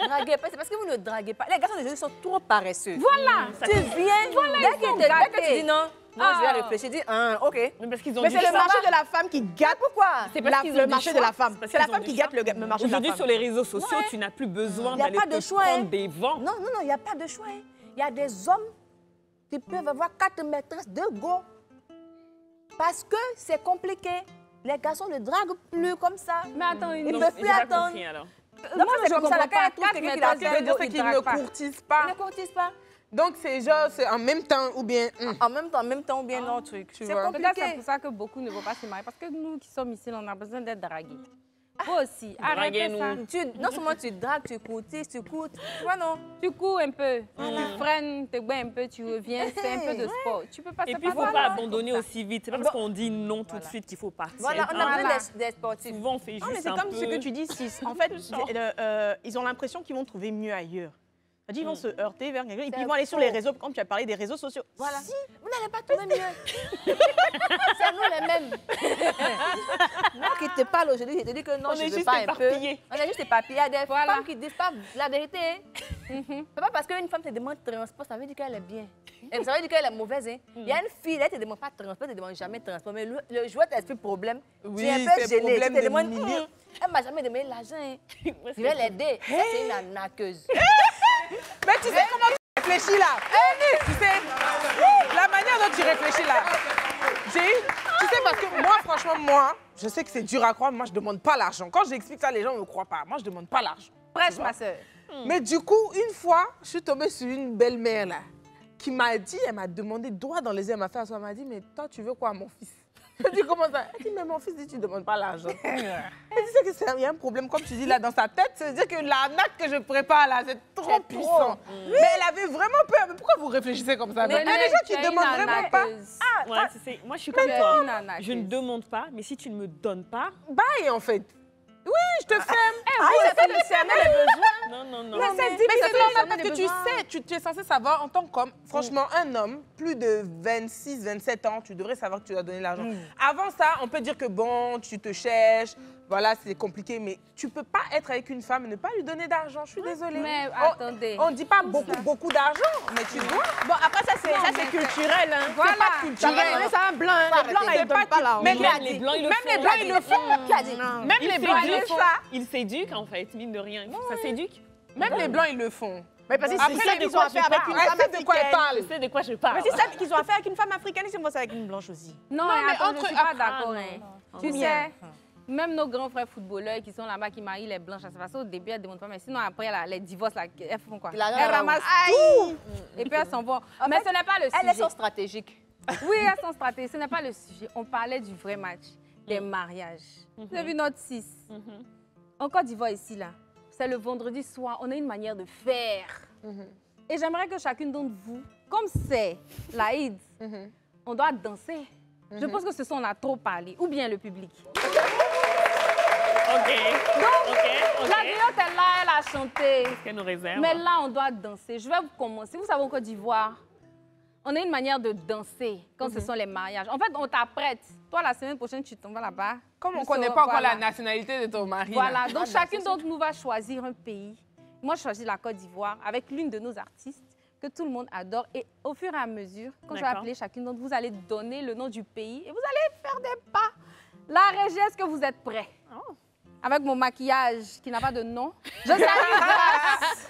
Draguez pas, c'est parce que vous ne draguez pas. Les garçons d'aujourd'hui sont trop paresseux. Voilà. Tu viens, dès, que dès que tu dis non, non, je vais Ah. réfléchir, dis, ah, ok. Mais parce qu'ils ont Mais dit c'est le marché de la femme qui gâte. Pourquoi? C'est parce qu'ils ont le marché de la femme. C'est la femme qui gâte le, le marché de la Aujourd'hui, femme. sur les réseaux sociaux, Ouais. tu n'as plus besoin Y a d'aller pas de te choix, prendre hein. des vents. Non, non, non, il n'y a pas de choix. hein. Il y a des hommes qui peuvent avoir quatre maîtresses de go. Parce que c'est compliqué. Les garçons ne draguent plus comme ça. Mais attends, Il Donc, peut j'ai plus attendre. compris, alors. Non, Moi, c'est je comme ça, quand trouve Quatre quelqu'un qui Ça veut dire Ils qu'ils ne pas. courtisent Ils pas. ne courtisent pas. Donc c'est genre, c'est en même temps ou bien. hum. En même temps, en même temps, ou bien non, truc. tu C'est. Peut-être c'est compliqué. pour ça que beaucoup ne vont pas se marier. Parce que nous qui sommes ici, on a besoin d'être dragués. Vous aussi, arrêtez ça. Tu, non seulement tu dragues, tu courtises, tu coûtes. Tu vois, non? Tu cours un peu, tu freines, tu bois un peu, tu reviens, c'est un peu de sport. Tu peux pas Et puis, il ne faut pas abandonner aussi vite. C'est pas parce qu'on dit non tout de suite qu'il faut partir. Voilà, on a hein? besoin des, des sportifs. Souvent, on fait juste Non, mais c'est un comme peu... ce que tu dis, Sis. En *laughs* fait, euh, ils ont l'impression qu'ils vont trouver mieux ailleurs. C'est-à-dire, ils vont se heurter vers quelqu'un et puis ils vont aller sur les réseaux, comme tu as parlé des réseaux sociaux. Voilà. Vous n'allez pas trouver mieux. *laughs* c'est nous les mêmes. *laughs* Moi qui te parle aujourd'hui, je te dis que non, On je est veux pas un peu. On est juste éparpillés. Il y a des Voilà. femmes qui disent pas la vérité. hein. C'est pas parce qu'une femme te demande transport, ça veut dire qu'elle est bien. Et ça veut dire qu'elle est mauvaise. hein. Il y a une fille, elle te demande pas transport, elle te demande jamais transport. Mais le, le jouet t'explique problème. Oui, tu es un peu gêné. problème Tu te de demandes. Hum, elle m'a jamais demandé l'argent. hein. *laughs* Je vais l'aider. C'est une arnaqueuse. Mais tu sais comment tu réfléchis là Tu sais, la manière dont tu réfléchis là. Tu sais, parce que moi, franchement, moi, je sais que c'est dur à croire, mais moi, je demande pas l'argent. Quand j'explique ça, les gens ne me croient pas. Moi, je demande pas l'argent. Prêche, ma soeur. Mais du coup, une fois, je suis tombée sur une belle-mère là, qui m'a dit, elle m'a demandé droit dans les yeux, elle m'a fait asseoir, elle m'a dit, mais toi, tu veux quoi, mon fils? Dis, comment ça Elle dit, mais mon fils dit, tu ne demandes pas l'argent. *laughs* Elle dit, c'est que c'est- il y a un problème, comme tu dis là, dans sa tête, c'est-à-dire que l'arnaque que je prépare là, c'est trop puissant. Mais elle avait vraiment peur. Mais pourquoi vous réfléchissez comme ça Mais il y a des gens qui Tu ne une demandent vraiment pas. arnaqueuse. Ouais, tu moi, je suis Tu comme toi. Je ne demande pas, mais si tu ne me donnes pas... Bye, en fait. Oui, je te ferme. Ah, il a fait le cerner les besoins. Non, non, non. Mais c'est mais difficile ça parce que tu sais, tu, tu es censé savoir en tant qu'homme, franchement, un homme, plus de 26, 27 ans, tu devrais savoir que tu dois donner l'argent. Avant ça, on peut dire que bon, tu te cherches, voilà, c'est compliqué, mais tu peux pas être avec une femme et ne pas lui donner d'argent, je suis désolée. Mais On- attendez. On dit pas beaucoup, beaucoup d'argent, mais tu dois. Bon, après, ça, c'est c'est c'est- culturel. Hein. Voilà. C'est pas culturel. Ça à un blanc. hein. Les blancs, là, C'est ils donnent pas. Mais Même les blancs, ils le Même font. les blancs, ils le font. Même les blancs, ils le font. Ils s'éduquent, en fait, mine de rien. Ça s'éduque. Même les blancs, ils le font. Mais parce que Après, c'est ça de qu'ils ont quoi affaire je avec parle une femme c'est de quoi elle africaine. parle. Je sais de quoi je parle. Mais c'est ça qu'ils ont affaire avec une femme africaine, ils vont ça avec une blanche aussi. Non, mais entre- je suis pas ah, d'accord. hein. Tu sais, même nos grands frères footballeurs qui sont là-bas, qui marient les blanches, ça se passe au début, elles ne demandent pas, mais sinon après, là, les divorces, là, elles font quoi? Elles à ramassent Aïe. tout et puis elles s'en vont. En mais fait, ce n'est pas le Elles sujet. sont stratégiques. Oui, elles sont stratégiques. Ce n'est pas le sujet. On parlait du vrai match, des mariages. Vous avez vu notre 6 Mhm. En Côte d'Ivoire, ici, là, c'est le vendredi soir. On a une manière de faire. Et j'aimerais que chacune d'entre vous, comme c'est l'Aïd, on doit danser. Je pense que ce sont on a trop parlé, ou bien le public. *laughs* Ok. ok, ok. La griotte est là, elle a chanté. Qu'elle nous réserve? Mais là, on doit danser. Je vais vous commencer. Vous savez, en Côte d'Ivoire, on a une manière de danser quand ce sont les mariages. En fait, on t'apprête. Toi, la semaine prochaine, tu t'en vas là-bas. Comme on Nous connaît pas encore voilà. la nationalité de ton mari. là. Voilà, donc chacune d'entre nous va choisir un pays. Moi, je choisis la Côte d'Ivoire avec l'une de nos artistes que tout le monde adore. Et au fur et à mesure, quand je vais appeler chacune d'entre vous, vous allez donner le nom du pays et vous allez faire des pas. La régie, est-ce que vous êtes prêts Avec mon maquillage qui n'a pas de nom. Je salue Grace,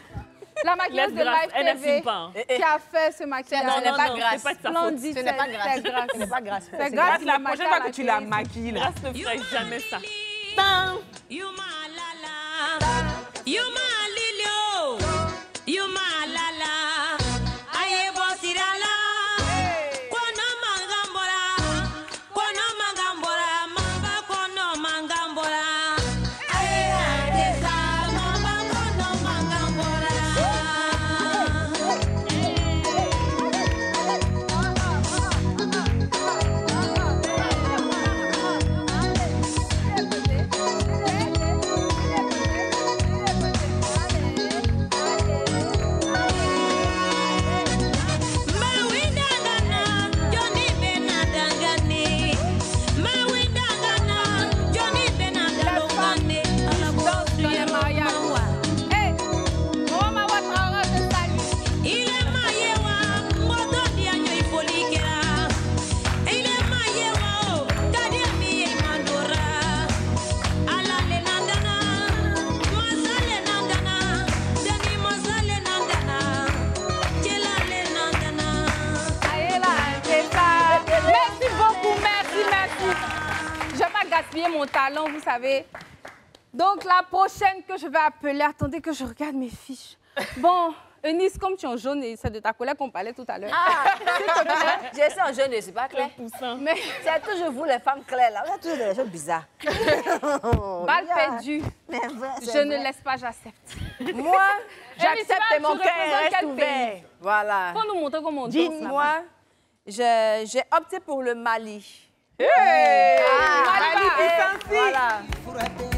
la maquilleuse de. Live TV, hein. qui a fait ce maquillage. Non, ce n'est pas faute. Splendide, Ce n'est pas c'est- grâce. c'est grâce. Ce n'est pas grâce. C'est. Grâce, la prochaine fois que tu la maquilles, là. Grâce ne ferait jamais ça. You ma la la. You ma savez. Donc, la prochaine que je vais appeler, attendez que je regarde mes fiches. Bon, Eunice, comme tu es en jaune, et c'est de ta collègue qu'on parlait tout à l'heure. Ah, *laughs* *laughs* plaît, j'essaie en jeune, c'est pas clair. Mais C'est toujours vous, les femmes claires, là. Vous êtes toujours des choses bizarres. *laughs* balle perdue. Mais vrai, Je ne laisse pas, j'accepte. Moi, j'accepte et mon cœur reste quel ouvert. pays Voilà. Faut nous montrer comment on danse. Dites-moi, j'ai opté pour le Mali. Hey! Ah, Mali, et puissance. Voilà.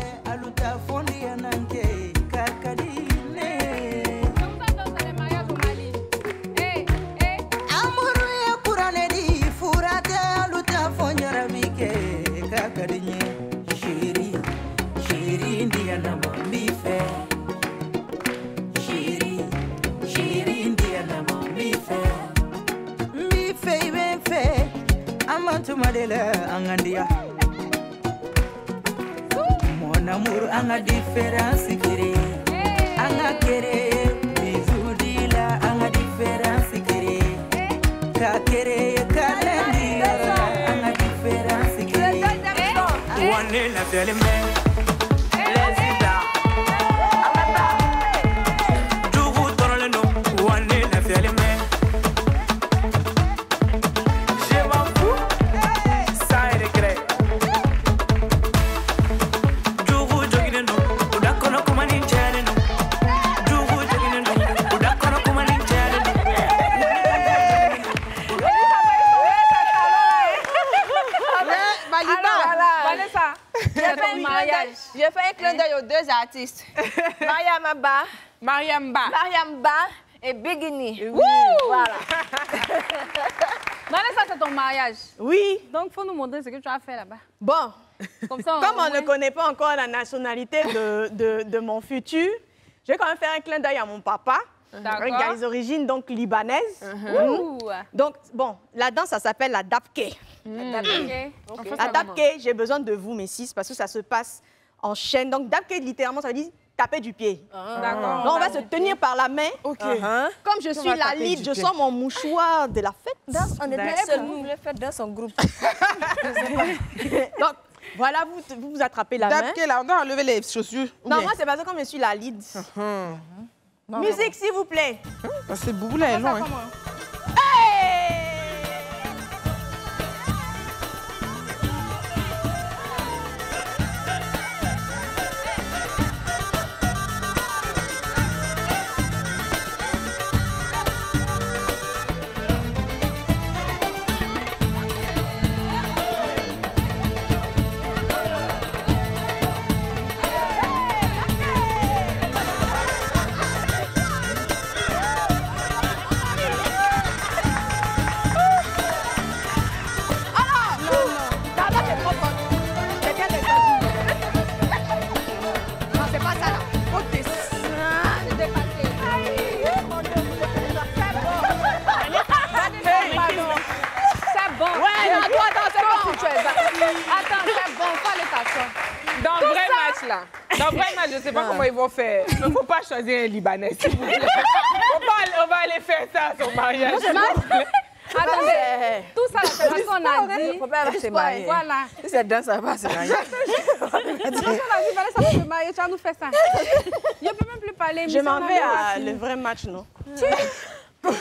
madele angandia. Mon amour anga difference kiri. Anga kere bizudila anga difference kiri. Ka kere kalendi anga difference kiri. One in a j'ai fait un clin d'œil aux deux artistes. *laughs* Mariam Abba. Mariam Ba. Mariam Ba et Bigini. Voilà. *laughs* Vanessa, c'est ton mariage. Oui. Donc, faut nous montrer ce que tu as fait là-bas. Bon, Comme ça, *laughs* comme on ne connaît pas encore la nationalité de, de, de mon futur, je vais quand même faire un clin d'œil à mon papa. D'accord. Un gars des origines donc libanaises. Ouh. Donc, bon, la danse, ça s'appelle la dapke. Ok. La dapke, j'ai besoin de vous, mes six, parce que ça se passe en chaîne. Donc, dapke, littéralement, ça veut dire taper du pied. D'accord. Donc, on va se tenir par la main. Uh-huh. Comme je suis la lead, je sens mon mouchoir de la fête. Danse, on est faire danse en groupe. *laughs* Donc, voilà, vous vous, vous attrapez la main. Dapke, là, on doit enlever les chaussures. Non, moi, c'est parce que comme je suis la lead. Hum. Musique, s'il vous plaît. Parce que Boubou, là, est long. hein? Choisir un Libanais, s'il vous plaît. *laughs* On va, aller, on va aller faire ça à son mariage. C'est. Attendez, tout ça, c'est parce qu'on a dit. Faut pas se marier. Voilà. Si c'est dans ça va se marier. Tout ça, on a dit, voilà, ça va se marier, tu vas nous faire ça. Je peux même plus parler. Je m'en vais va à le vrai match, non?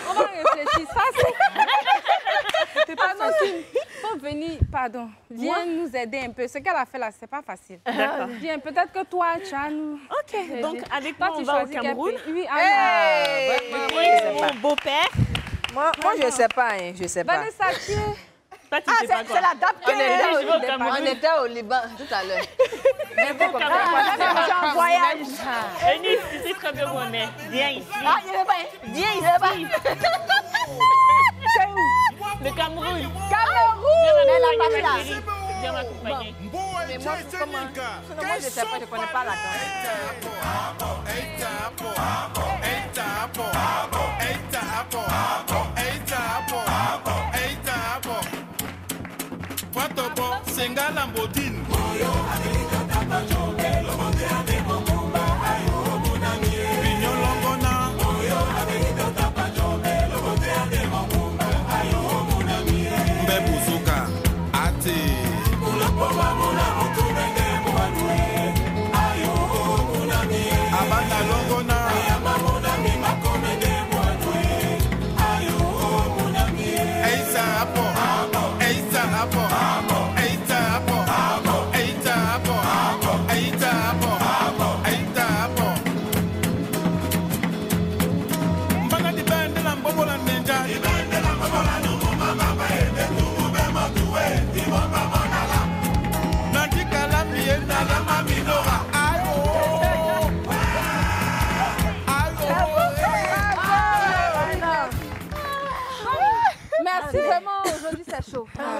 On va réfléchir. Ça, c'est. *laughs* Pardon, Kim. Faut venir. Pardon. Viens Moi? nous aider un peu. Ce qu'elle a fait là, c'est pas facile. D'accord. Viens, peut-être que toi, tu as nous. Ok, donc avec Toi, moi, on tu va au Cameroun. Oui, ah, Hey! ouais, pas. Mon beau-père. Moi, moi, je sais pas, hein, je sais pas. Vanessa, tu es. Ah, pas c'est quoi. c'est la date On était qu'on au était au Cameroun. On était au Liban tout à l'heure. Mais bon, Ah, Cameroun, c'est un voyage. Eunice, tu sais très bien où on est. Viens ici. Ah, il est pas. Viens ici. C'est où Le Cameroun. Cameroun la là. ma chérie. Viens m'accompagner. Mais moi, comment Sinon, moi, je sais pas, je connais pas la danse. sengala mbodini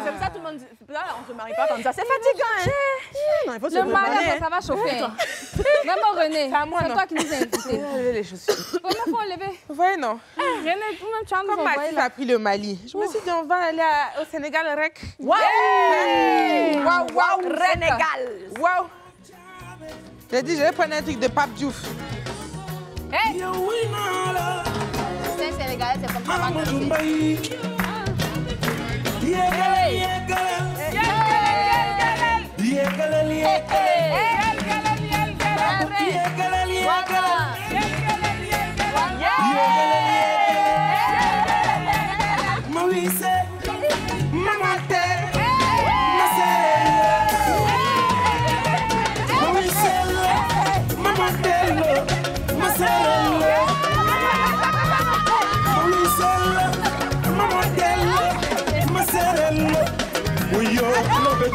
C'est pour ça tout le monde dit, là, on se marie pas comme ça. C'est fatigant, hein Non, il faut se Le mariage, hein. ça va chauffer. Même *laughs* René, c'est toi qui nous as invités. les chaussures. Comment faut enlever Ouais, non. René, toi-même, tu as Comme là. a pris le Mali, je me suis dit, on va aller à- au Sénégal, rec. Ouais Waouh, waouh, Sénégal. Waouh. J'ai dit, je vais prendre un truc de Pape Diouf. Hey C'est sénégalais, c'est comme ça. On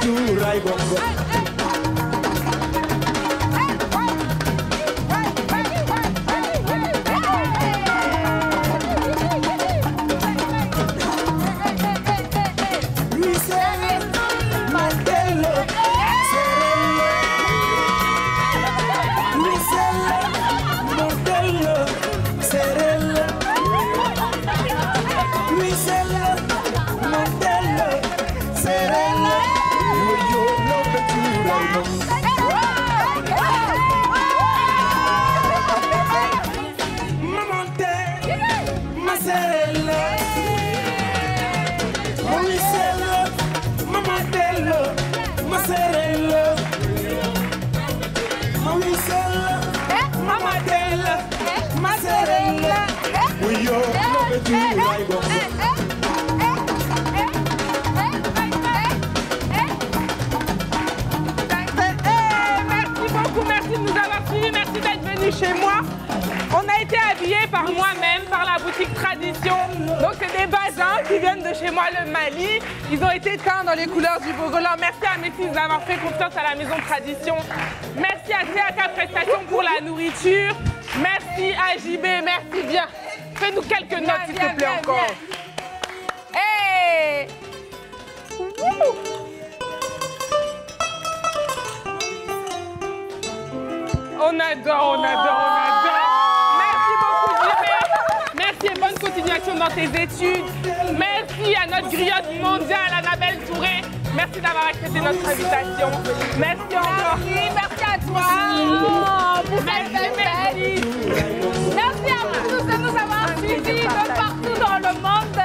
cuuraay gongo qui viennent de chez moi, le Mali. Ils ont été teints dans les couleurs du Bogolan. Merci à Métis d'avoir fait confiance à la maison Tradition. Merci à TAK Prestations pour la nourriture. Merci à JB, merci bien. Fais-nous quelques notes s'il te plaît encore. Hey On adore, on adore, on adore. Merci beaucoup, JB. Merci et bonne continuation dans tes études griotte mondiale, Annabelle Touré. Merci d'avoir accepté notre invitation. Merci encore. Merci, merci à toi. Merci, merci. merci à vous tous de nous avoir suivis de partout dans le monde.